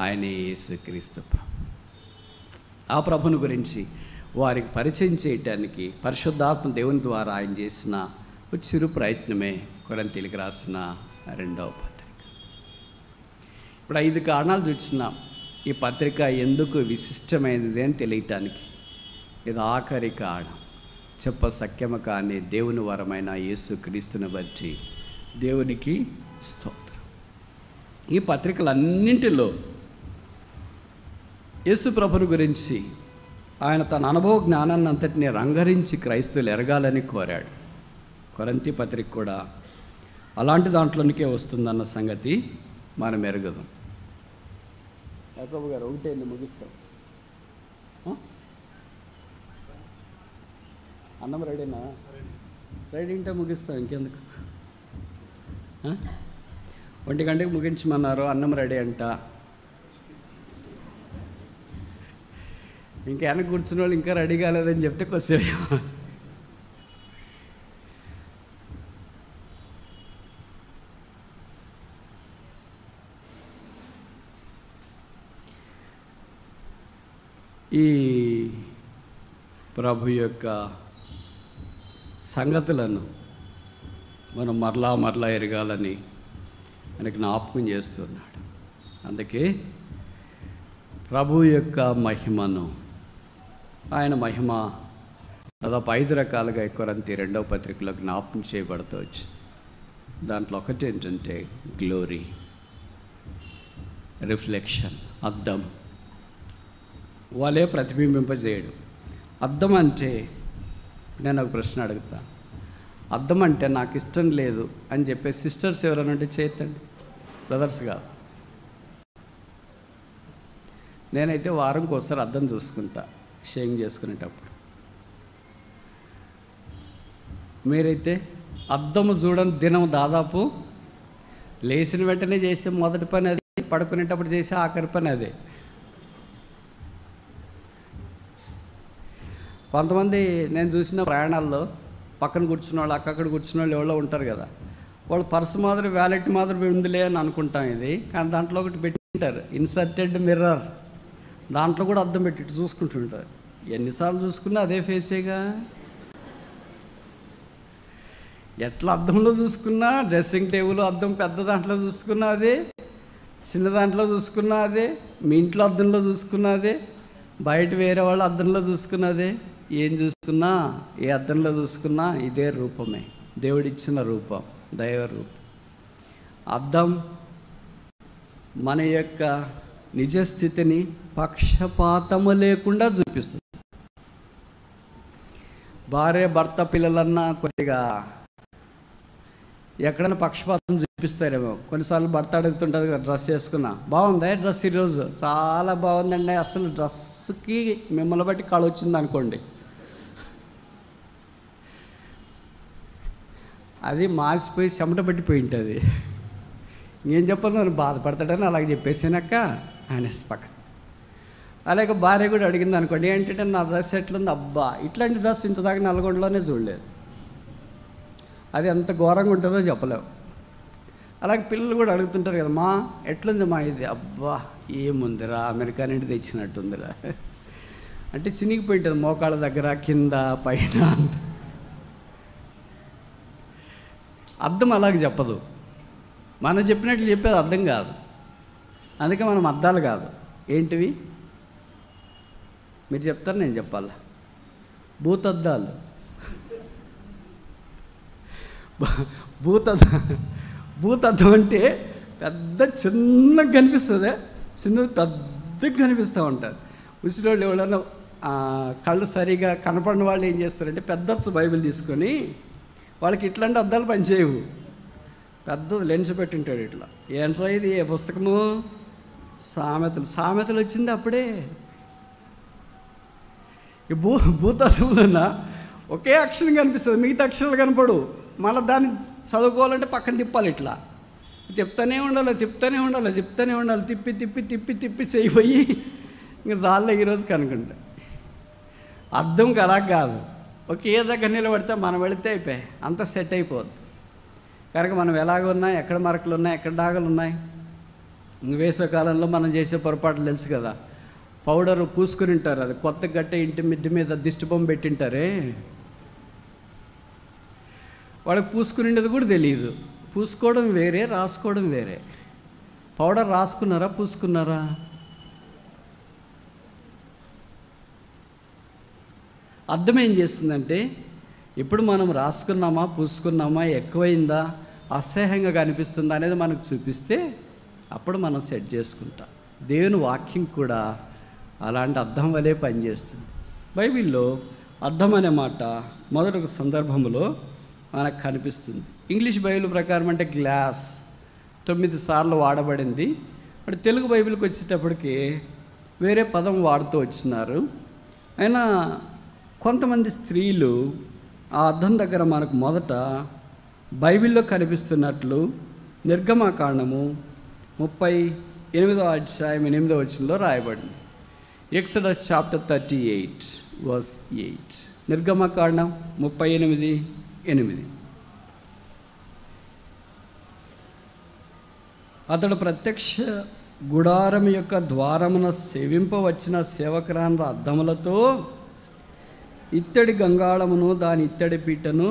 ఆయన యేసుక్రీస్తు ఆ ప్రభుని గురించి వారికి పరిచయం చేయటానికి పరిశుద్ధాత్మ దేవుని ద్వారా ఆయన చేసిన చిరు ప్రయత్నమే కొరంతీలికి రాసిన రెండవ పత్రిక ఇప్పుడు ఐదు కారణాలు చూసినాం ఈ పత్రిక ఎందుకు విశిష్టమైనది అని తెలియటానికి. ఇది ఆఖరి కారణం. చెప్ప సఖ్యమ కానీ దేవుని వరమైన యేసు క్రీస్తుని బట్టి దేవునికి స్తోత్రం. ఈ పత్రికలన్నింటిలో యేసు ప్రభుని గురించి ఆయన తన అనుభవ జ్ఞానాన్ని అంతటిని రంగరించి క్రైస్తవులు ఎరగాలని కోరాడు. కొరంతి పత్రిక కూడా అలాంటి దాంట్లోనికే వస్తుందన్న సంగతి మనం ఎరగదాం. యాకబు గారు ఒకటే ముగిస్తాం. అన్నం రెడీనా? రెడీ ఉంటే ముగిస్తాం ఇంకెందుకు? ఒంటి గంటకి ముగించమన్నారు అన్నం రెడీ అంట. ఇంకా వెనక కూర్చున్న వాళ్ళు ఇంకా రెడీ కాలేదని చెప్తే కొద్దిసేపు ప్రభు యొక్క సంగతులను మనం మరలా మరలా ఎరగాలని మనకి జ్ఞాపకం చేస్తున్నాడు. అందుకే ప్రభు యొక్క మహిమను ఆయన మహిమ దాదాపు ఐదు రకాలుగా కొరంతి రెండవ పత్రికలో జ్ఞాపకం చేయబడుతూ వచ్చింది. దాంట్లో ఒకటి ఏంటంటే గ్లోరీ రిఫ్లెక్షన్ అద్దం. వాళ్ళే ప్రతిబింబింపజేయడం. అర్థం అంటే నేను ఒక ప్రశ్న అడుగుతా. అర్థం అంటే నాకు ఇష్టం లేదు అని చెప్పే సిస్టర్స్ ఎవరైనా ఉంటే చేయొద్దండి బ్రదర్స్ కాదు. నేనైతే వారంకి ఒకసారి అర్థం చూసుకుంటా షేవింగ్ చేసుకునేటప్పుడు. మీరైతే అద్దము చూడని దినం దాదాపు లేచిన వెంటనే చేసే మొదటి పని అది పడుకునేటప్పుడు చేసే ఆఖరి పని అదే. కొంతమంది నేను చూసిన ప్రయాణాల్లో పక్కన కూర్చున్న వాళ్ళు అక్కడ కూర్చున్న వాళ్ళు ఎవరో ఉంటారు కదా. వాళ్ళు పర్స్ మాదిరి వ్యాలెట్ మాదిరి ఉందిలే అని అనుకుంటాం ఇది. కానీ దాంట్లో ఒకటి పెట్టింటారు ఇన్సర్టెడ్ మిర్రర్. దాంట్లో కూడా అర్థం పెట్టి చూసుకుంటుంటారు. ఎన్నిసార్లు చూసుకున్నా అదే ఫేసేగా? ఎట్లా అద్దంలో చూసుకున్నా డ్రెస్సింగ్ టేబుల్ అద్దం పెద్ద దాంట్లో చూసుకున్నా అదే చిన్న దాంట్లో చూసుకున్నా అదే మీ ఇంట్లో అద్దంలో చూసుకున్నా అదే బయట వేరే వాళ్ళ అద్దంలో చూసుకున్నదే ఏం చూసుకున్నా ఏ అద్దంలో చూసుకున్నా ఇదే రూపమే. దేవుడిచ్చిన రూపం దైవ రూపం అద్దం మన యొక్క నిజస్థితిని పక్షపాతము లేకుండా చూపిస్తుంది. భార్య భర్త పిల్లలన్నా కొద్దిగా ఎక్కడైనా పక్షపాతం చూపిస్తారేమో. కొన్నిసార్లు భర్త అడుగుతుంటుంది కదా డ్రెస్ వేసుకున్నా. బాగుందా డ్రెస్ ఈరోజు? చాలా బాగుందండి. అసలు డ్రెస్కి మిమ్మల్ని బట్టి కళ వచ్చింది అనుకోండి అది మాసిపోయి చెమట పట్టిపోయి ఉంటుంది ఏం చెప్పాలి నన్ను బాధపడతాడని అలాగ చెప్పేసానక్క అనేసి పక్క. అలాగే భార్య కూడా అడిగింది అనుకోండి ఏంటంటే నా డ్రెస్ ఎట్లుంది? అబ్బా ఇట్లాంటి డ్రెస్ ఇంత దాకా నల్గొండలోనే చూడలేదు. అది ఎంత ఘోరంగా ఉంటుందో చెప్పలేవు అలాగే పిల్లలు కూడా అడుగుతుంటారు కదా మా ఎట్లుంది మా ఇది? అబ్బా ఏముందిరా అమెరికా నుండి తెచ్చినట్టుందిరా. అంటే చినిగిపోయింటుంది మోకాళ్ళ దగ్గర కింద పైన అంత. అర్థం అలాగే చెప్పదు. మనం చెప్పినట్లు చెప్పేది అర్థం కాదు. అందుకే మనం అర్థాలు కాదు. ఏంటివి? మీరు చెప్తారు నేను చెప్పాలా? భూతద్దాలు. భూత భూతద్ద భూతద్దం అంటే పెద్ద చిన్నగా కనిపిస్తుంది. చిన్నది పెద్దగా కనిపిస్తూ ఉంటారు. ముసలివాళ్ళు ఎవరైనా కళ్ళు సరిగా కనపడిన వాళ్ళు ఏం చేస్తారంటే పెద్దచ్చు బైబిల్ తీసుకొని వాళ్ళకి ఇట్లాంటి అద్దాలు పనిచేయవు. పెద్దది లెన్స్ పెట్టింటాడు ఇట్లా. ఏంట్రా ఇది? ఏ పుస్తకము? సామెతలు. సామెతలు వచ్చింది అప్పుడే. ఈ భూ భూతత్వంలోన ఒకే అక్షరం కనిపిస్తుంది. మిగతా అక్షరాలు కనపడు మళ్ళీ దాన్ని చదువుకోవాలంటే పక్కన తిప్పాలి ఇట్లా. తిప్పుతూనే ఉండాలి తిప్పుతూనే ఉండాలి తిప్పుతూనే ఉండాలి. తిప్పి తిప్పి తిప్పి తిప్పి చేయిపోయి ఇంకా చాలే ఈరోజు కనుకుంటా అర్థం కదా కాదు. ఒకే దగ్గర నిలబడితే మనం వెళితే అయిపోయాయి అంత సెట్ అయిపోద్ది. కనుక మనం ఎలాగ ఉన్నాయి ఎక్కడ మరకలు ఉన్నాయి ఎక్కడ డాగలు ఉన్నాయి? వేసవకాలంలో మనం చేసే పొరపాట్లు తెలుసు కదా. పౌడర్ పూసుకుని ఉంటారు అది. కొత్త గట్ట ఇంటి మిద్ది మీద దిష్టి బొమ్మ పెట్టింటారే? వాడికి పూసుకునిండేది కూడా తెలియదు పూసుకోవడం వేరే రాసుకోవడం వేరే. పౌడర్ రాసుకున్నారా పూసుకున్నారా? అర్థం ఏం చేస్తుందంటే ఇప్పుడు మనం రాసుకున్నామా పూసుకున్నామా ఎక్కువైందా అసహ్యంగా కనిపిస్తుందా అనేది మనకు చూపిస్తే అప్పుడు మనం సెట్ చేసుకుంటాం. దేవుని వాక్యం కూడా అలాంటి అర్థం వలె పనిచేస్తుంది. బైబిల్లో అర్థం అనే మాట మొదటి ఒక సందర్భంలో మనకు కనిపిస్తుంది. ఇంగ్లీష్ బైబిల్ ప్రకారం అంటే గ్లాస్. తొమ్మిది సార్లు వాడబడింది. మరి తెలుగు బైబిల్కి వచ్చేటప్పటికి వేరే పదం వాడుతూ వచ్చినారు. అయినా కొంతమంది స్త్రీలు ఆ అర్థం దగ్గర మనకు మొదట బైబిల్లో కనిపిస్తున్నట్లు నిర్గమాకాండము ముప్పై ఎనిమిదో అధ్యాయం ఎనిమిదో వచనంలో రాయబడింది. Exodus chapter thirty eight verse eight. నిర్గమకాండం ముప్పై ఎనిమిది ఎనిమిది. అతడు ప్రత్యక్ష గుడారం యొక్క ద్వారమున సేవింపవచ్చిన సేవకురాన్ల అద్దములతో ఇత్తడి గంగాళమును దాని ఇత్తడి పీటను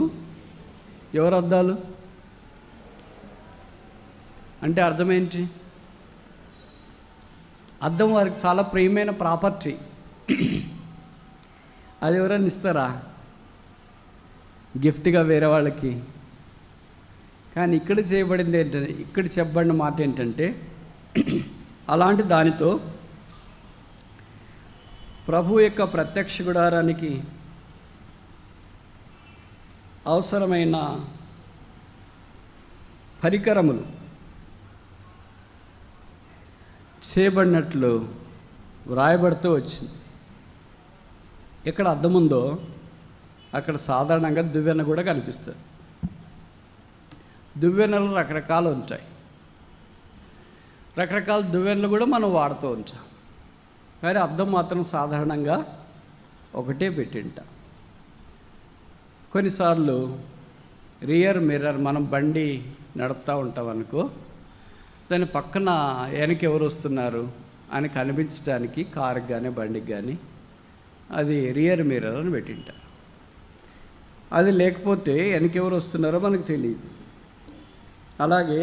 ఎవరు అద్దాలు అంటే అర్థమేంటి? అద్దం వారికి చాలా ప్రియమైన ప్రాపర్టీ. అది ఎవరైనా ఇస్తారా? గిఫ్ట్గా వేరే వాళ్ళకి. కానీ ఇక్కడ చేయబడింది ఏంటంటే ఇక్కడ చెప్పబడిన మాట ఏంటంటే అలాంటి దానితో ప్రభు యొక్క ప్రత్యక్ష గుడారానికి అవసరమైన పరికరములు చేయబడినట్లు వ్రాయబడుతూ వచ్చింది. ఎక్కడ అద్దం ఉందో అక్కడ సాధారణంగా దువ్వెన కూడా కనిపిస్తుంది. దువ్వెనలు రకరకాలు ఉంటాయి. రకరకాల దువ్వెనలు కూడా మనం వాడుతూ ఉంటాం. కానీ అద్దం మాత్రం సాధారణంగా ఒకటే పెట్టింటాం. కొన్నిసార్లు రియర్ మిర్రర్ మనం బండి నడుపుతూ ఉంటాం అనుకో దాని పక్కన వెనక ఎవరు వస్తున్నారు అని కనిపించడానికి కారుకి కానీ బండికి కానీ అది రియర్ మిర్రర్ అని పెట్టింటారు. అది లేకపోతే వెనక ఎవరు వస్తున్నారో మనకు తెలియదు. అలాగే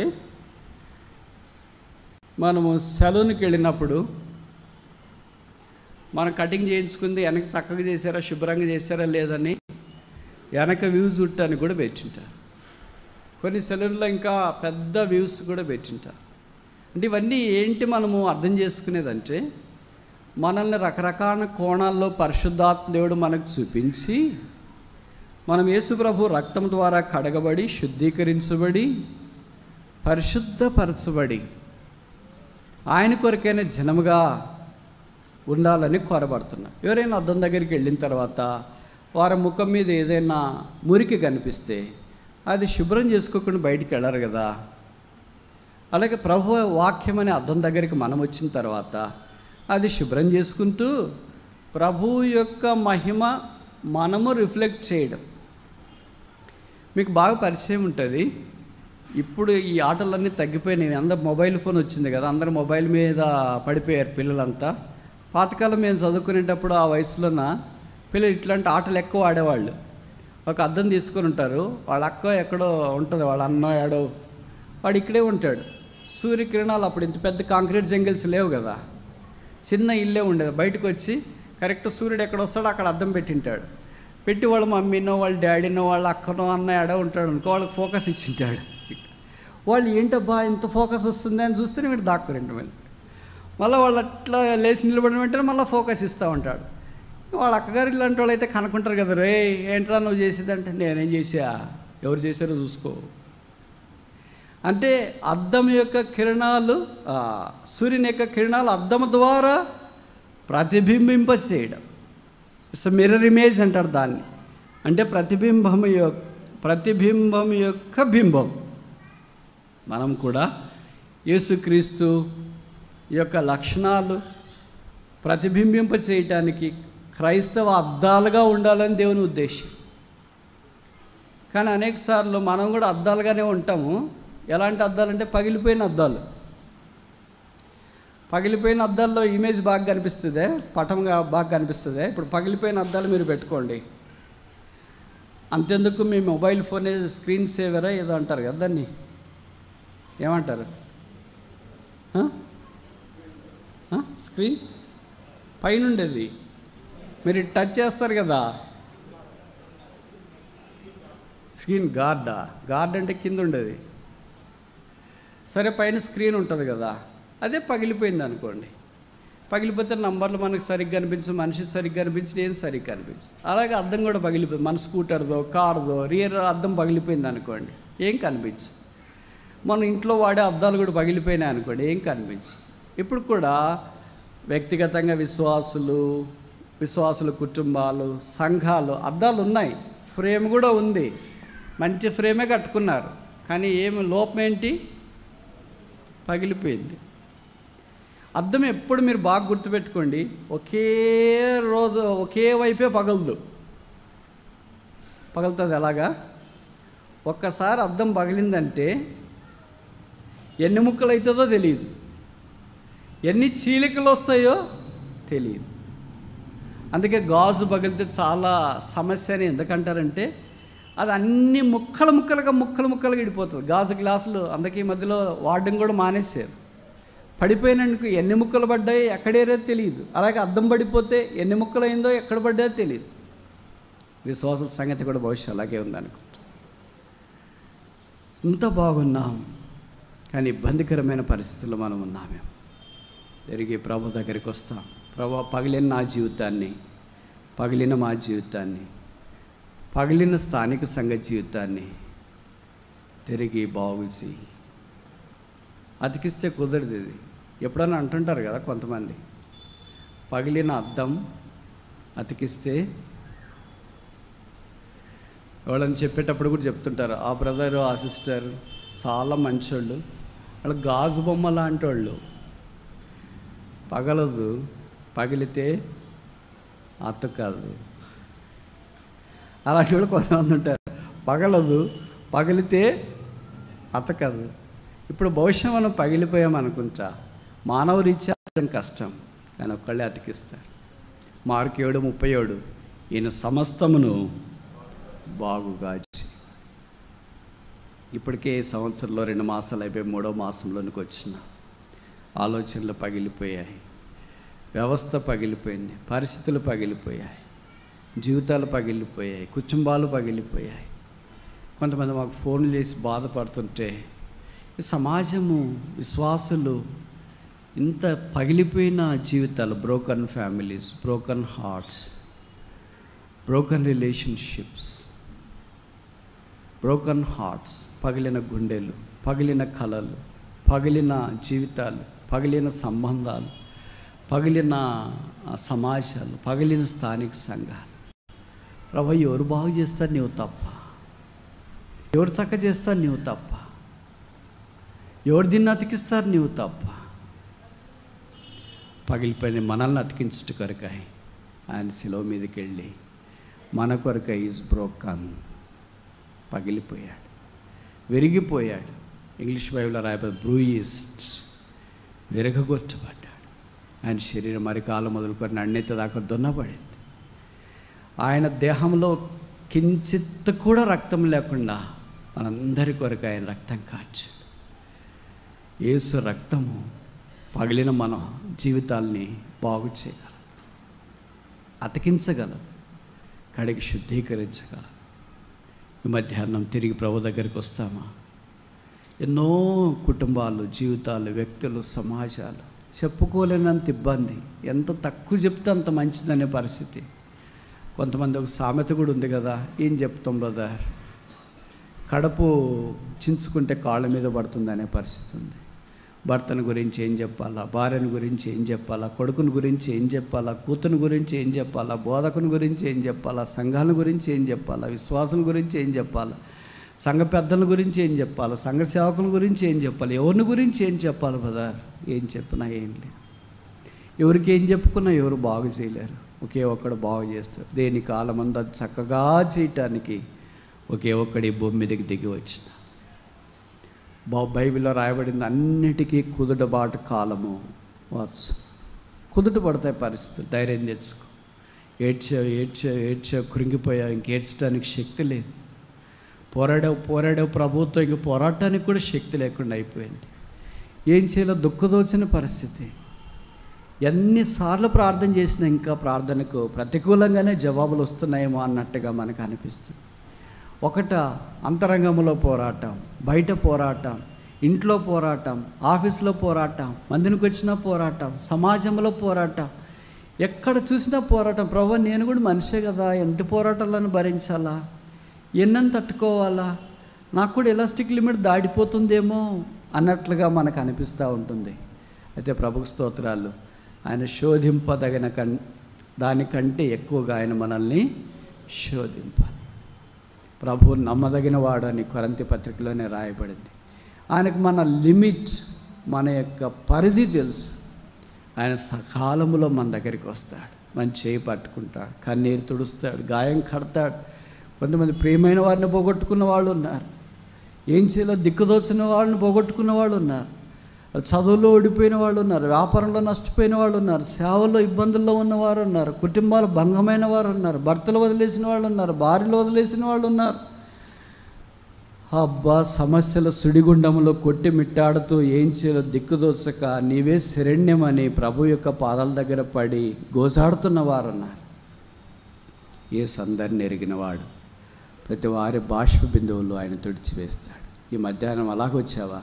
మనము సెలూన్కి వెళ్ళినప్పుడు మనం కటింగ్ చేయించుకుంది వెనక చక్కగా చేశారా శుభ్రంగా చేశారా లేదని వెనక వ్యూస్ ఉంటాను కూడా పెట్టింటారు కొన్ని సెలవుల్లో ఇంకా పెద్ద వ్యూస్ కూడా పెట్టింటారు అంటే ఇవన్నీ ఏంటి మనము అర్థం చేసుకునేదంటే మనల్ని రకరకాల కోణాల్లో పరిశుద్ధాత్మ దేవుడు మనకు చూపించి మనం యేసుప్రభు రక్తం ద్వారా కడగబడి శుద్ధీకరించబడి పరిశుద్ధపరచబడి ఆయన కొరకైన జనముగా ఉండాలని కోరబడుతున్నాం. ఎవరైనా అద్దం దగ్గరికి వెళ్ళిన తర్వాత వారి ముఖం మీద ఏదైనా మురికి కనిపిస్తే అది శుభ్రం చేసుకోకుండా బయటికి వెళ్ళరు కదా. అలాగే ప్రభు వాక్యం అనే అర్థం దగ్గరికి మనం వచ్చిన తర్వాత అది శుభ్రం చేసుకుంటూ ప్రభు యొక్క మహిమ మనము రిఫ్లెక్ట్ చేయడం. మీకు బాగా పరిచయం ఉంటుంది. ఇప్పుడు ఈ ఆటలన్నీ తగ్గిపోయినాయి. అందరు మొబైల్ ఫోన్ వచ్చింది కదా అందరు మొబైల్ మీద పడిపోయారు పిల్లలంతా. పాతకాలం మేము చదువుకునేటప్పుడు ఆ వయసులోన పిల్లలు ఇట్లాంటి ఆటలు ఎక్కువ ఆడేవాళ్ళు. ఒక అద్దం తీసుకొని ఉంటారు. వాళ్ళ అక్క ఎక్కడో ఉంటుంది వాళ్ళ అన్న ఏడో. వాడు ఇక్కడే ఉంటాడు. సూర్యకిరణాలు అప్పుడు ఇంత పెద్ద కాంక్రీట్ జంగిల్స్ లేవు కదా. చిన్న ఇల్లే ఉండేది. బయటకు వచ్చి కరెక్ట్ సూర్యుడు ఎక్కడ వస్తాడో అక్కడ అద్దం పెట్టింటాడు పెట్టి వాళ్ళ మమ్మీనో వాళ్ళ డాడీనో వాళ్ళ అక్కనో అన్న ఎడ ఉంటాడు అనుకో వాళ్ళకి ఫోకస్ ఇచ్చింటాడు. వాళ్ళు ఏంటబ్బా ఇంత ఫోకస్ వస్తుంది అని చూస్తేనే వీడు దాక్కురండి మళ్ళీ. మళ్ళీ వాళ్ళు అట్లా లేచి నిలబడిన వెంటనే మళ్ళీ ఫోకస్ ఇస్తూ ఉంటాడు. వాళ్ళ అక్కగారు ఇలాంటి వాళ్ళు అయితే కనుక్కుంటారు కదా రే ఏంట్రా నువ్వు చేసేదంటే? నేనేం చేసా ఎవరు చేశారో చూసుకో. అంటే అద్దం యొక్క కిరణాలు సూర్యుని యొక్క కిరణాలు అద్దం ద్వారా ప్రతిబింబింప చేయడం ఇట్స్ మిర్రర్ ఇమేజ్ అంటారు దాన్ని. అంటే ప్రతిబింబం యొక్క ప్రతిబింబం యొక్క బింబం. మనం కూడా యేసుక్రీస్తు యొక్క లక్షణాలు ప్రతిబింబింప చేయటానికి క్రైస్తవ అద్దాలుగా ఉండాలని దేవుని ఉద్దేశం. కానీ అనేక సార్లు మనం కూడా అద్దాలుగానే ఉంటాము. ఎలాంటి అద్దాలంటే పగిలిపోయిన అద్దాలు. పగిలిపోయిన అద్దాల్లో ఇమేజ్ బాగా కనిపిస్తుంది. పటంగా బాగా కనిపిస్తుంది. ఇప్పుడు పగిలిపోయిన అద్దాలు మీరు పెట్టుకోండి. అంతెందుకు మీ మొబైల్ ఫోన్ స్క్రీన్ సేవరా ఏదో అంటారు కదా దాన్ని? ఏమంటారు? స్క్రీన్ పైన ఉండేది మీరు టచ్ చేస్తారు కదా. స్క్రీన్ గార్డా గార్డ్ అంటే కింద ఉండేది. సరే పైన స్క్రీన్ ఉంటుంది కదా. అదే పగిలిపోయింది అనుకోండి. పగిలిపోతే నంబర్లు మనకు సరిగ్గా అనిపించు మనిషి సరిగ్గా కనిపించదు ఏం సరిగ్గా కనిపించదు. అలాగే అద్దం కూడా పగిలిపోయింది. మన స్కూటర్దో కార్దో రియర్ అద్దం పగిలిపోయింది అనుకోండి ఏం కనిపించదు. మన ఇంట్లో వాడే అద్దాలు కూడా పగిలిపోయినాయి అనుకోండి ఏం కనిపించదు. ఇప్పుడు కూడా వ్యక్తిగతంగా విశ్వాసులు విశ్వాసుల కుటుంబాలు సంఘాలు అద్దాలు ఉన్నాయి. ఫ్రేమ్ కూడా ఉంది. మంచి ఫ్రేమే కట్టుకున్నారు. కానీ ఏమి లోపం ఏంటి? పగిలిపోయింది. అద్దం ఎప్పుడు మీరు బాగా గుర్తుపెట్టుకోండి. ఒకే రోజు ఒకే వైపే పగలదు. పగులుతుంది ఎలాగా? ఒక్కసారి అద్దం పగిలిందంటే ఎన్ని ముక్కలు అవుతుందో తెలియదు ఎన్ని చీలికలు వస్తాయో తెలియదు అందుకే గాజు పగిలితే చాలా సమస్య అని ఎందుకంటారంటే అది అన్ని ముక్కలు ముక్కలుగా ముక్కలు ముక్కలుగా ఇడిపోతుంది. గాజు గ్లాసులు అందుకే ఈ మధ్యలో వాడడం కూడా మానేసారు పడిపోయినందుకు ఎన్ని ముక్కలు పడ్డాయో ఎక్కడేరో తెలియదు. అలాగే అద్దం పడిపోతే ఎన్ని ముక్కలు అయిందో ఎక్కడ పడ్డాయో తెలియదు. విశ్వాసుల సంగతి కూడా భవిష్యత్ అలాగే ఉందనుకుంటా ఇంత బాగున్నాం కానీ ఇబ్బందికరమైన పరిస్థితుల్లో మనం ఉన్నామే తిరిగి ప్రభు దగ్గరికి వస్తాం. ప్రభా పగిలిన నా జీవితాన్ని పగిలిన మా జీవితాన్ని పగిలిన స్థానిక సంఘ జీవితాన్ని తిరిగి బాగు చేయి. అతికిస్తే కుదరదు ఇది. ఎప్పుడైనా అంటుంటారు కదా కొంతమంది పగిలిన అద్దం అతికిస్తే వాళ్ళని చెప్పేటప్పుడు కూడా చెప్తుంటారు ఆ బ్రదరు ఆ సిస్టర్ చాలా మంచోళ్ళు వాళ్ళు గాజు బొమ్మ లాంటి వాళ్ళు పగలదు పగిలితే అతకదు. అలాంటి వాళ్ళు కొంతమంది ఉంటారు. పగలదు పగిలితే అతకదు. ఇప్పుడు భవిష్యత్ మనం పగిలిపోయాం అనుకుంటా మానవ రీత్యా కష్టం. కానీ ఒక్కళ్ళే అతికిస్తారు. మార్కు ఏడు ముప్పై ఏడు. ఈయన సమస్తమును బాగుగాచి ఇప్పటికే సంవత్సరంలో రెండు మాసాలు అయిపోయి మూడో మాసంలోనికి వచ్చిన. ఆలోచనలు పగిలిపోయాయి. వ్యవస్థ పగిలిపోయింది పరిస్థితులు పగిలిపోయాయి జీవితాలు పగిలిపోయాయి కుటుంబాలు పగిలిపోయాయి. కొంతమంది మాకు ఫోన్లు చేసి బాధపడుతుంటే సమాజము విశ్వాసులు ఇంత పగిలిపోయిన జీవితాలు broken families broken hearts broken relationships broken hearts పగిలిన గుండెలు పగిలిన కళలు పగిలిన జీవితాలు పగిలిన సంబంధాలు. పగిలిన సమాజాలు పగిలిన స్థానిక సంఘాలు. ప్రభు ఎవరు బాగు చేస్తారు నీవు తప్ప? ఎవరు చక్క చేస్తారు నీవు తప్ప? ఎవరు దీన్ని అతికిస్తారు నీవు తప్ప? పగిలిపోయిన మనల్ని అతికించుట కొరకాయి ఆయన శిలువ మీదకి వెళ్ళి మన కొరకై ఈజ్ బ్రోకన్ పగిలిపోయాడు. విరిగిపోయాడు. ఇంగ్లీష్ బైబిల్లో రాయబడి బ్రూయిస్ట్ విరగగొట్టబడ్డాడు. ఆయన శరీరం మరి కాలు మొదలుకొని అన్నెత్త దాకా దున్నబడింది. ఆయన దేహంలో కించిత్ కూడా రక్తం లేకుండా మనందరి కొరకు ఆయన రక్తం కాచాడు. యేసు రక్తము పగిలిన మన జీవితాల్ని బాగు చేయగలదు. అతికించగలదు. కడిగి శుద్ధీకరించగలదు. ఈ మధ్యాహ్నం తిరిగి ప్రభు దగ్గరికి వస్తామా? ఎన్నో కుటుంబాలు జీవితాలు వ్యక్తులు సమాజాలు చెప్పుకోలేనంత ఇబ్బంది ఎంత తక్కువ చెప్తే అంత మంచిదనే పరిస్థితి కొంతమంది ఒక సామెత కూడా ఉంది కదా ఏం చెప్తాం బ్రదర్ కడుపు చించుకుంటే కాళ్ళ మీద పడుతుందనే పరిస్థితి ఉంది భర్తను గురించి ఏం చెప్పాలా భార్యను గురించి ఏం చెప్పాలా కొడుకుని గురించి ఏం చెప్పాలా కూతుని గురించి ఏం చెప్పాలా బోధకుని గురించి ఏం చెప్పాలా సంఘాల గురించి ఏం చెప్పాలా విశ్వాసం గురించి ఏం చెప్పాలా సంఘ పెద్దల గురించి ఏం చెప్పాలా సంఘ సేవకుల గురించి ఏం చెప్పాలి ఎవరిని గురించి ఏం చెప్పాలి బ్రదర్ ఏం చెప్పినా ఏం లేదు. ఎవరికి ఏం చెప్పుకున్నా ఎవరు బాగు చేయలేరు. ఒకే ఒక్కడు బాగు చేస్తారు దేని కాలమందు అది చక్కగా చేయటానికి ఒకే ఒక్కడి భూమి మీదకి దిగి వచ్చిన బా బైబిల్లో రాయబడింది అన్నిటికీ కుదుటబాటు కాలము వచ్చు. కుదుట పడతాయి పరిస్థితులు. ధైర్యం తెచ్చుకో. ఏడ్చావు ఏడ్చావు ఏడ్చావు కృంగిపోయావు ఇంకేడ్చడానికి శక్తి లేదు. పోరాడావు పోరాడావు ప్రభుత్వం ఇంక పోరాటానికి కూడా శక్తి లేకుండా అయిపోయింది. ఏం చేయాలో దుఃఖదోచిన పరిస్థితి. ఎన్నిసార్లు ప్రార్థన చేసినా ఇంకా ప్రార్థనకు ప్రతికూలంగానే జవాబులు వస్తున్నాయేమో అన్నట్టుగా మనకు అనిపిస్తుంది. ఒకట అంతరంగంలో పోరాటం బయట పోరాటం ఇంట్లో పోరాటం ఆఫీస్లో పోరాటం మందినికి వచ్చిన పోరాటం సమాజంలో పోరాటం. ఎక్కడ చూసినా పోరాటం. ప్రభు నేను కూడా మనిషే కదా ఎంత పోరాటాలను భరించాలా? ఎన్నం తట్టుకోవాలా? నాకు కూడా ఎలాస్టిక్ లిమిట్ దాడిపోతుందేమో అన్నట్లుగా మనకు అనిపిస్తూ ఉంటుంది. అయితే ప్రభుకు స్తోత్రాలు. ఆయన శోధింపదగిన కన్ దానికంటే ఎక్కువగా ఆయన మనల్ని శోధింపాలి. ప్రభు నమ్మదగిన వాడు అని కొరంతి పత్రికలోనే రాయబడింది. ఆయనకు మన లిమిట్ మన యొక్క పరిధి తెలుసు. ఆయన సకాలంలో మన దగ్గరికి వస్తాడు. మన చేయి పట్టుకుంటాడు. కన్నీరు తుడుస్తాడు. గాయం కడతాడు. కొంతమంది ప్రియమైన వారిని పోగొట్టుకున్న వాళ్ళు ఉన్నారు. ఏం చేయాలో దిక్కుదోచిన వాళ్ళని పోగొట్టుకున్న వాళ్ళు ఉన్నారు చదువులో ఓడిపోయిన వాళ్ళు ఉన్నారు వ్యాపారంలో నష్టపోయిన వాళ్ళు ఉన్నారు సేవల్లో ఇబ్బందుల్లో ఉన్నవారు ఉన్నారు కుటుంబాలు భంగమైన వారు ఉన్నారు భర్తలు వదిలేసిన వాళ్ళు ఉన్నారు భార్యలు వదిలేసిన వాళ్ళు ఉన్నారు అబ్బా సమస్యల సుడిగుండంలో కొట్టి మిట్టాడుతూ ఏం చేయాలో దిక్కుదోచక నీవే శరణ్యమని ప్రభు యొక్క పాదాల దగ్గర పడి గోసాడుతున్న వారు ఉన్నారు ఏ సందర్ని ఎరిగినవాడు ప్రతి వారి బాష్ప బిందువులు ఆయన తుడిచివేస్తాడు. ఈ మధ్యాహ్నం అలాగొచ్చావా?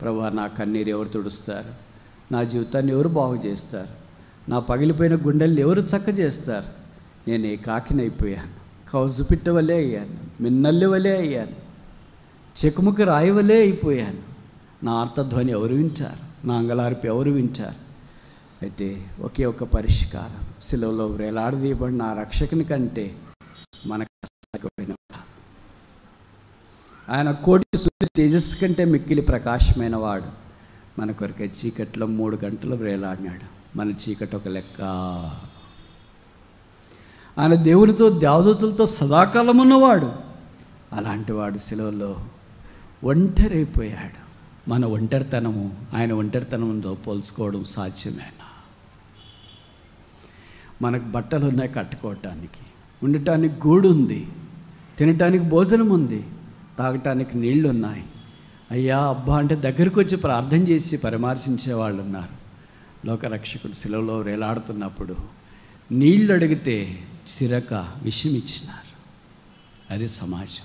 ప్రభు నా కన్నీరు ఎవరు తుడుస్తారు? నా జీవితాన్ని ఎవరు బాగు చేస్తారు నా పగిలిపోయిన గుండెల్ని ఎవరు చక్క చేస్తారు నేను ఏ కాకినైపోయాను. కౌజు పిట్ట వలే అయ్యాను. మిన్నల్లి వలే అయ్యాను. చెకుముకి రాయి వలే అయిపోయాను. నా ఆర్తధ్వని ఎవరు వింటారు? నా అంగలార్పు ఎవరు వింటారు? అయితే ఒకే ఒక పరిష్కారం. సెలవులో వేలాడదీయబడిన ఆ రక్షకుని కంటే మన కష్టపోయిన ఆయన కోటి సూర్య తేజస్సు కంటే మిక్కిలి ప్రకాశమైన వాడు. మన కొరికే చీకట్లో మూడు గంటలు వేలాడినాడు. మన చీకటి ఒక లెక్క. ఆయన దేవునితో దేవదూతులతో సదాకాలం ఉన్నవాడు అలాంటి వాడు సెలవుల్లో ఒంటరైపోయాడు. మన ఒంటరితనము ఆయన ఒంటరితనంతో పోల్చుకోవడం సాధ్యమేనా? మనకు బట్టలు ఉన్నాయి కట్టుకోవటానికి. ఉండటానికి గూడు ఉంది తినటానికి భోజనం ఉంది తాగటానికి నీళ్ళు ఉన్నాయి అయ్యా అబ్బా అంటే దగ్గరికి వచ్చి ప్రార్థన చేసి పరామర్శించే వాళ్ళు ఉన్నారు లోకరక్షకుడు శిలలో వేలాడుతున్నప్పుడు నీళ్ళు అడిగితే చిరక విషయం ఇచ్చినారు అది సమాజం.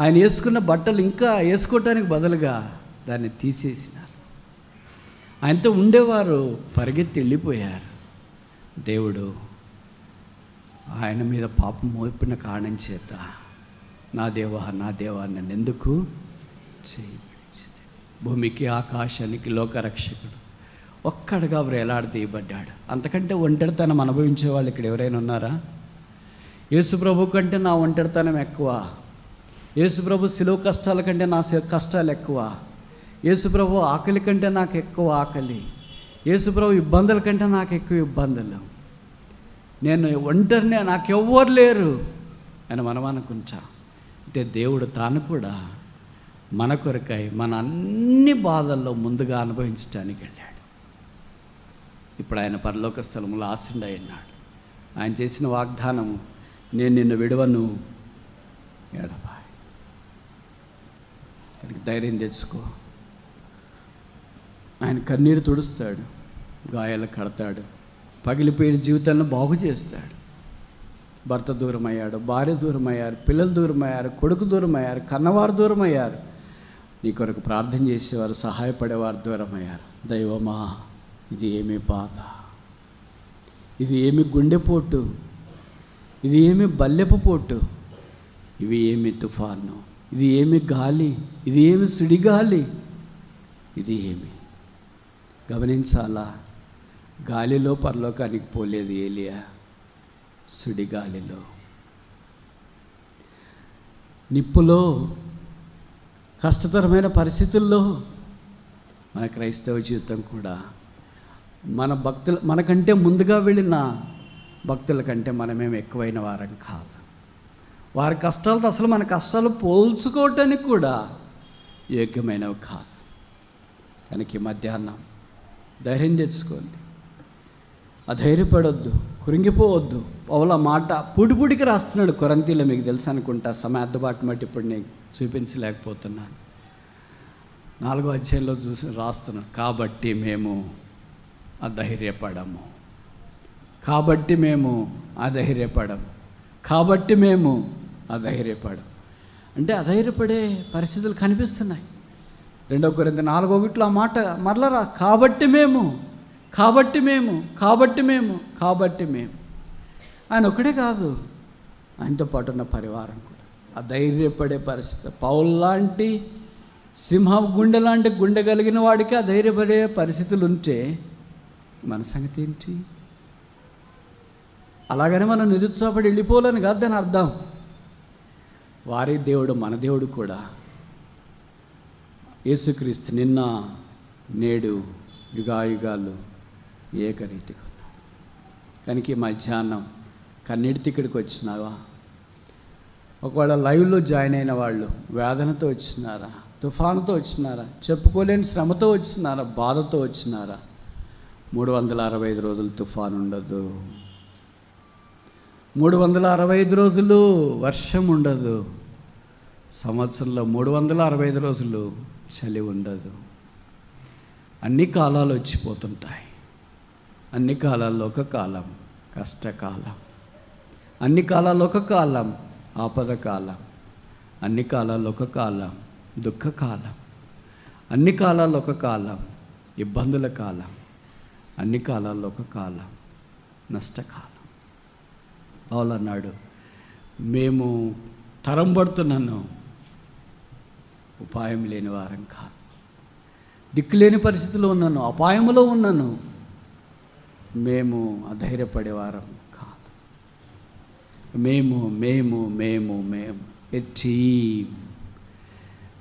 ఆయన వేసుకున్న బట్టలు ఇంకా వేసుకోవటానికి బదులుగా దాన్ని తీసేసినారు. ఆయనతో ఉండేవారు పరిగెత్తి వెళ్ళిపోయారు. దేవుడు ఆయన మీద పాపం మోపిన కారణం చేత నా దేవా నా దేవ నన్ను ఎందుకు చేయి భూమికి ఆకాశానికి లోకరక్షకుడు. ఒక్కడుగా వేలాడదీయబడ్డాడు అంతకంటే ఒంటరితనం అనుభవించే వాళ్ళు ఇక్కడ ఎవరైనా ఉన్నారా? యేసుప్రభు కంటే నా ఒంటరితనం ఎక్కువ. యేసుప్రభు ప్రభు కష్టాల కంటే నా కష్టాలు ఎక్కువ. యేసుప్రభు ఆకలి కంటే నాకు ఎక్కువ ఆకలి. యేసుప్రభు ఇబ్బందుల కంటే నాకు ఎక్కువ ఇబ్బందులు. నేను ఒంటరినే నాకు ఎవ్వరు లేరు అని మనం అనుకుంటా అంటే దేవుడు తాను కూడా మన కొరకై మన అన్ని బాధల్లో ముందుగా అనుభవించడానికి వెళ్ళాడు. ఇప్పుడు ఆయన పరలోక స్థలంలో ఆశండ అన్నాడు ఆయన చేసిన వాగ్దానం నేను నిన్ను విడవను ఎడబాయ్ ధైర్యం తెచ్చుకో. ఆయన కన్నీరు తుడుస్తాడు గాయాలు కడతాడు. పగిలిపోయిన జీవితాలను బాగు చేస్తాడు. భర్త దూరం అయ్యాడు భార్య దూరం అయ్యారు పిల్లలు దూరం అయ్యారు కొడుకు దూరం అయ్యారు కన్నవారు దూరం అయ్యారు నీ కొరకు ప్రార్థన చేసేవారు సహాయపడేవారు దూరం అయ్యారు దైవమా ఇది ఏమి బాధ? ఇది ఏమి గుండెపోటు? ఇది ఏమి బల్లెపు పోటు? ఇవి ఏమి తుఫాను? ఇది ఏమి గాలి? ఇది ఏమి సుడిగాలి? ఇది ఏమి? గమనించాలా? గాలిలో పరలోకానికి పోలేదు ఏలియా. సుడిగాలిలో నిప్పులో కష్టతరమైన పరిస్థితుల్లో మన క్రైస్తవ జీవితం కూడా మన భక్తుల మనకంటే ముందుగా వెళ్ళిన భక్తుల కంటే మనమేం ఎక్కువైన వారం కాదు. వారి కష్టాలతో అసలు మన కష్టాలు పోల్చుకోవటానికి కూడా యోగ్యమైనవి కాదు. కనుక మధ్యాహ్నం ధైర్యం తెచ్చుకోండి. అధైర్యపడొద్దు కురింగిపోవద్దు పౌల మాట పూడిపూడికి రాస్తున్నాడు కొరంతీలో మీకు తెలుసు అనుకుంటా. సమయార్థబాటు మట్టి ఇప్పుడు నేను చూపించలేకపోతున్నాను నాలుగో అధ్యాయంలో చూసి రాస్తున్నాను కాబట్టి మేము అధైర్యపడము. కాబట్టి మేము అధైర్యపడము. కాబట్టి మేము అధైర్యపడం అంటే అధైర్యపడే పరిస్థితులు కనిపిస్తున్నాయి. రెండో కొరింత నాలుగో ఒకటిలో ఆ మాట మరలరా కాబట్టి మేము కాబట్టి మేము కాబట్టి మేము కాబట్టి మేము. ఆయన ఒకడే కాదు. ఆయనతో పాటు ఉన్న పరివారం కూడా. ఆ ధైర్యపడే పరిస్థితి. పౌల్ లాంటి సింహం గుండె లాంటి గుండె కలిగిన వాడికి ఆ ధైర్యపడే పరిస్థితులు ఉంటే మన సంగతి ఏంటి? అలాగనే మనం నిరుత్సాహపడి వెళ్ళిపోవాలని కాదు దాని అర్థం. వారి దేవుడు మన దేవుడు కూడా. యేసుక్రీస్తు నిన్న నేడు యుగాయుగాలు ఏకరీతిగా ఉన్నాడు కనుక ఈ మధ్యాహ్నం కన్నీటి ఇక్కడికి వచ్చినావా? ఒకవేళ లైవ్లో జాయిన్ అయిన వాళ్ళు వేదనతో వచ్చినారా? తుఫానుతో వచ్చినారా? చెప్పుకోలేని శ్రమతో వచ్చినారా? బాధతో వచ్చినారా? మూడు వందల అరవై ఐదు రోజులు తుఫాను ఉండదు. మూడు వందల అరవై ఐదు రోజులు వర్షం ఉండదు. సంవత్సరంలో మూడు వందల అరవై ఐదు రోజులు చలి ఉండదు. అన్ని కాలాలు వచ్చిపోతుంటాయి. అన్ని కాలాల్లో ఒక కాలం కష్టకాలం. అన్ని కాలాల్లో ఒక కాలం ఆపద కాలం అన్ని కాలాల్లో ఒక కాలం దుఃఖకాలం. అన్ని కాలాల్లో ఒక కాలం ఇబ్బందుల కాలం. అన్ని కాలాల్లో ఒక కాలం నష్టకాలం. పౌలు అన్నాడు మేము తరం పడుతున్నాను ఉపాయం లేని వారం కాదు. దిక్కులేని పరిస్థితిలో ఉన్నాను అపాయంలో ఉన్నాను మేము అధైర్యపడేవారం కాదు. మేము మేము మేము మేము ఏ టీమ్.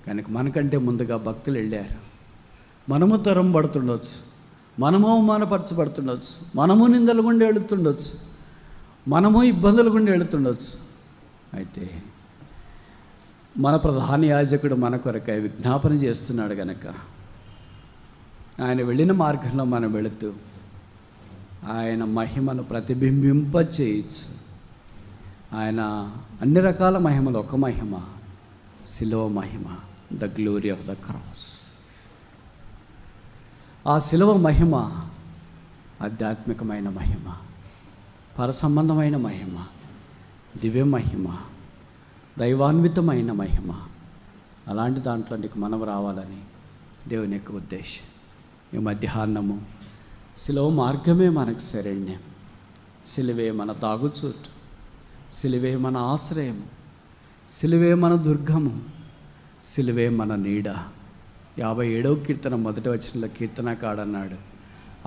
కనుక మనకంటే ముందుగా భక్తులు వెళ్ళారు. మనము తరం పడుతుండొచ్చు. మనము అవమానపరచబడుతుండొచ్చు. మనము నిందలు గుండా వెళుతుండొచ్చు మనము ఇబ్బందులు గుండా వెళుతుండొచ్చు అయితే మన ప్రధాన యాజకుడు మన కొరకై విజ్ఞాపన చేస్తున్నాడు గనక. ఆయన వెళ్ళిన మార్గంలో మనం వెళుతూ ఆయన మహిమను ప్రతిబింబింప చేయొచ్చు ఆయన అన్ని రకాల మహిమలు ఒక మహిమ శిలువ మహిమ the glory of the cross. ఆ శిలువ మహిమ ఆధ్యాత్మికమైన మహిమ పరసంబంధమైన మహిమ దివ్య మహిమ దైవాన్వితమైన మహిమ. అలాంటి దాంట్లో నీకు మనం రావాలని దేవుని యొక్క ఉద్దేశం. ఈ మధ్యాహ్నము సిలువ మార్గమే మనకు శరణ్యం. సిలువే మన తాగుచోటు. సిలువే మన ఆశ్రయము. సిలువే మన దుర్గము. సిలువే మన నీడ. యాభై ఏడవ కీర్తన మొదటి వచ్చిన కీర్తనకాడన్నాడు.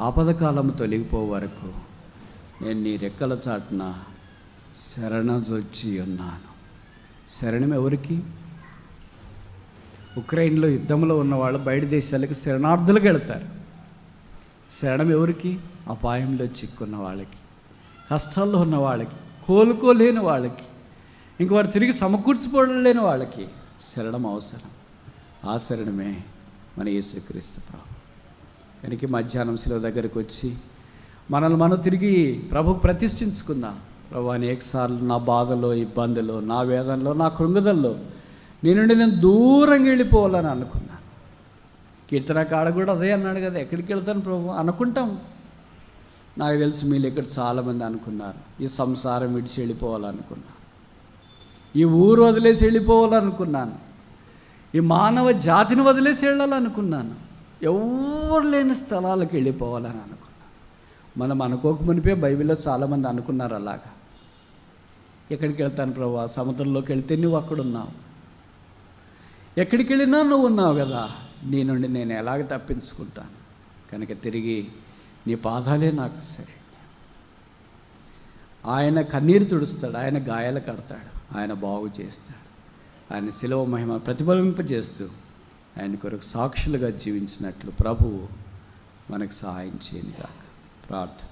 ఆపదకాలము తొలగిపో వరకు నేను నీ రెక్కల చాటున శరణజొచ్చి ఉన్నాను. శరణం ఎవరికి? ఉక్రెయిన్లో యుద్ధంలో ఉన్న వాళ్ళు బయట దేశాలకు శరణార్థులకు వెళతారు. శరణం ఎవరికి? అపాయంలో చిక్కున్న వాళ్ళకి కష్టాల్లో ఉన్న వాళ్ళకి కోలుకోలేని వాళ్ళకి ఇంక వారు తిరిగి సమకూర్చిపోలేని వాళ్ళకి శరణం అవసరం. ఆ శరణమే మన యేసుక్రీస్తు ప్రభు. కనుక మధ్యాహ్నం శిలువ దగ్గరకు వచ్చి మనల్ని మనం తిరిగి ప్రభు ప్రతిష్ఠించుకుందాం. ప్రభు అనేకసార్లు నా బాధలో ఇబ్బందులో నా వేదనలో నా కృంగుదల్లో నేను నేను దూరంగా వెళ్ళిపోవాలని అనుకున్నాను. కీర్తనకాడ కూడా అదే అన్నాడు కదా ఎక్కడికి వెళ్తాను ప్రభు? అనుకుంటాం. నాకు తెలిసి మీరు ఇక్కడ చాలామంది అనుకున్నారు. ఈ సంసారం విడిచి వెళ్ళిపోవాలనుకున్నాను ఈ ఊరు వదిలేసి వెళ్ళిపోవాలనుకున్నాను. ఈ మానవ జాతిని వదిలేసి వెళ్ళాలనుకున్నాను. ఎవరు లేని స్థలాలకు వెళ్ళిపోవాలని అనుకున్నాను మనం అనుకోకమునిపే బైబిల్లో చాలామంది అనుకున్నారు అలాగా. ఎక్కడికి వెళ్తాను ప్రభు? సముద్రంలోకి వెళ్తే నువ్వు అక్కడ ఉన్నావు. ఎక్కడికి వెళ్ళినా నువ్వు ఉన్నావు కదా. నీ నుండి నేను ఎలాగ తప్పించుకుంటాను? కనుక తిరిగి నీ పాదాలే నాకు సరే. ఆయన కన్నీరు తుడుస్తాడు ఆయన గాయాలు కడతాడు ఆయన బాగు చేస్తాడు. ఆయన శిలవ మహిమ ప్రతిఫలింపజేస్తూ ఆయన కొరకు సాక్షులుగా జీవించినట్లు ప్రభువు మనకు సహాయం చేయని కాక ప్రార్థన.